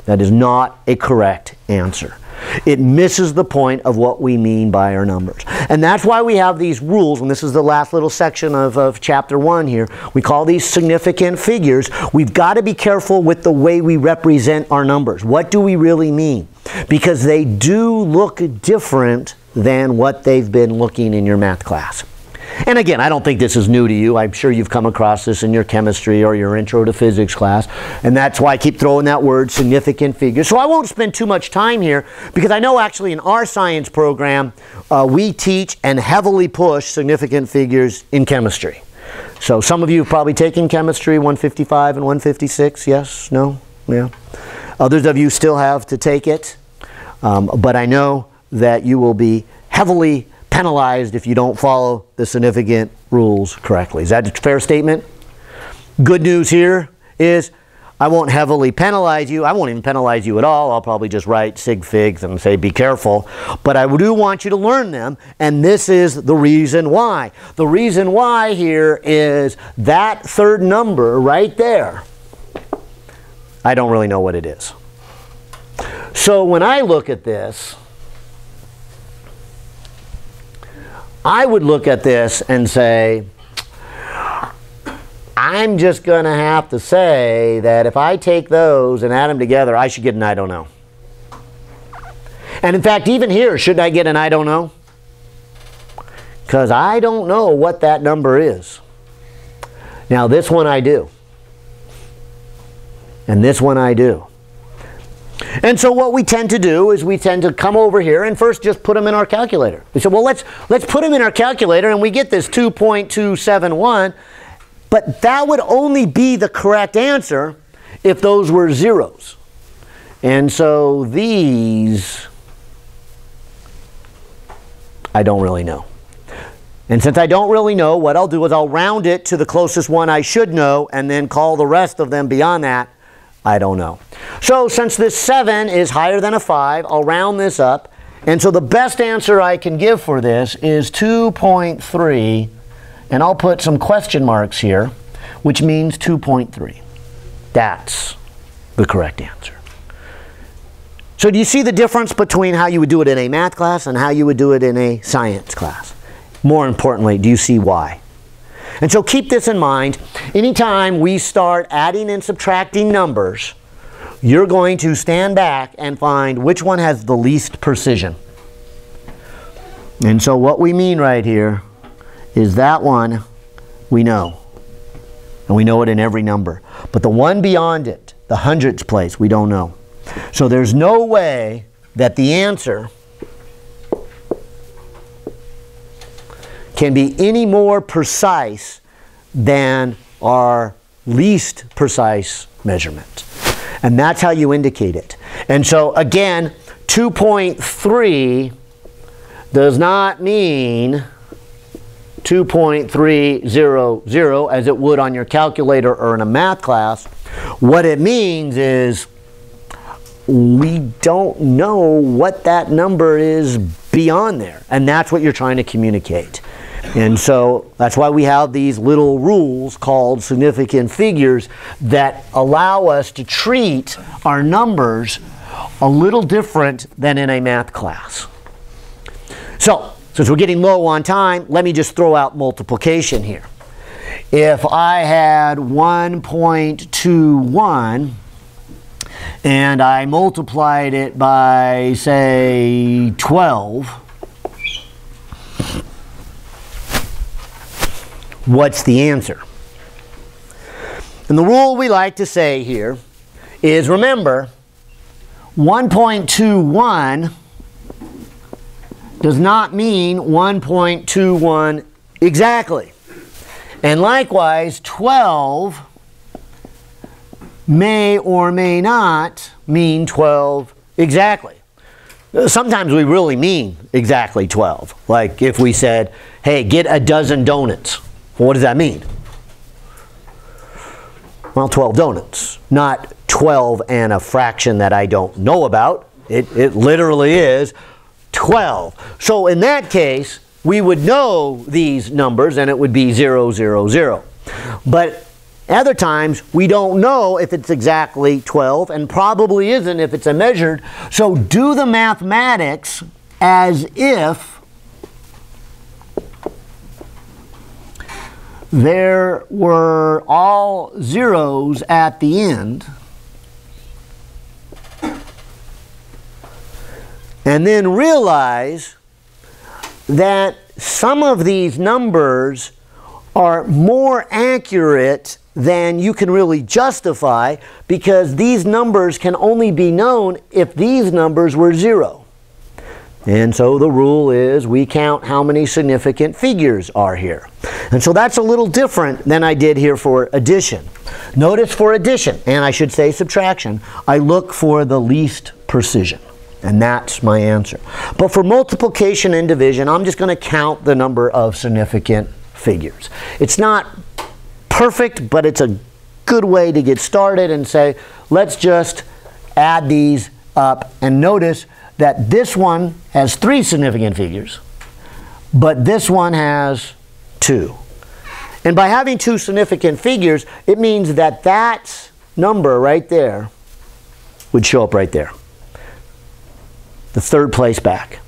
That is not a correct answer. It misses the point of what we mean by our numbers. And that's why we have these rules, and this is the last little section of, of chapter one here. We call these significant figures. We've got to be careful with the way we represent our numbers. What do we really mean? Because they do look different than what they've been looking in your math class. And again, I don't think this is new to you. I'm sure you've come across this in your chemistry or your intro to physics class. And that's why I keep throwing that word significant figures. So I won't spend too much time here because I know actually in our science program, uh, we teach and heavily push significant figures in chemistry. So some of you have probably taken chemistry 155 and 156. Yes? No? Yeah. Others of you still have to take it. Um, but I know that you will be heavily penalized if you don't follow the significant rules correctly. Is that a fair statement? Good news here is I won't heavily penalize you. I won't even penalize you at all. I'll probably just write sig figs and say be careful. But I do want you to learn them, and this is the reason why. The reason why here is that third number right there. I don't really know what it is. So when I look at this, I would look at this and say, I'm just going to have to say that if I take those and add them together, I should get an I don't know. And in fact, even here, should I get an I don't know? Because I don't know what that number is. Now, this one I do. And this one I do. And so what we tend to do is we tend to come over here and first just put them in our calculator. We said, well, let's, let's put them in our calculator and we get this 2.271, but that would only be the correct answer if those were zeros. And so these, I don't really know. And since I don't really know, what I'll do is I'll round it to the closest one I should know and then call the rest of them beyond that I don't know. So since this 7 is higher than a 5, I'll round this up. And so the best answer I can give for this is 2.3. And I'll put some question marks here, which means 2.3. That's the correct answer. So do you see the difference between how you would do it in a math class and how you would do it in a science class? More importantly, do you see why? And so keep this in mind. Anytime we start adding and subtracting numbers, you're going to stand back and find which one has the least precision. And so what we mean right here is that one we know. And we know it in every number. But the one beyond it, the hundredths place, we don't know. So there's no way that the answer can be any more precise than our least precise measurement. And that's how you indicate it. And so again, 2.3 does not mean 2.300 as it would on your calculator or in a math class. What it means is we don't know what that number is beyond there. And that's what you're trying to communicate. And so that's why we have these little rules called significant figures that allow us to treat our numbers a little different than in a math class. So, since we're getting low on time, let me just throw out multiplication here. If I had 1.21 and I multiplied it by, say, 12, what's the answer? And the rule we like to say here is remember, 1.21 does not mean 1.21 exactly. And likewise, 12 may or may not mean 12 exactly. Sometimes we really mean exactly 12. Like if we said, hey, get a dozen donuts. What does that mean? Well, 12 donuts, not 12 and a fraction that I don't know about. It, it literally is 12. So in that case, we would know these numbers and it would be 0, 0, 0. But other times, we don't know if it's exactly 12 and probably isn't if it's a measured. So do the mathematics as if there were all zeros at the end. And then realize that some of these numbers are more accurate than you can really justify because these numbers can only be known if these numbers were zero. And so the rule is we count how many significant figures are here. And so that's a little different than I did here for addition. Notice for addition, and I should say subtraction, I look for the least precision. And that's my answer. But for multiplication and division, I'm just going to count the number of significant figures. It's not perfect, but it's a good way to get started and say, let's just add these up. And notice that this one has three significant figures, but this one has two. And by having two significant figures, it means that that number right there would show up right there the third place back.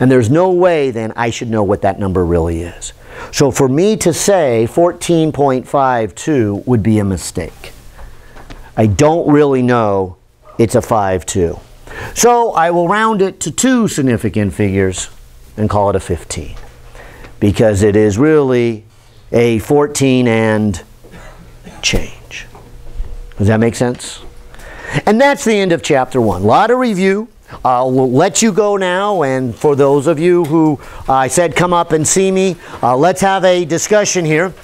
And there's no way then I should know what that number really is. So for me to say 14.52 would be a mistake. I don't really know it's a 5.2. So I will round it to two significant figures and call it a 15 because it is really a 14 and change. Does that make sense? And that's the end of chapter one. A lot of review. I'll let you go now, and for those of you who uh, I said come up and see me, uh, let's have a discussion here.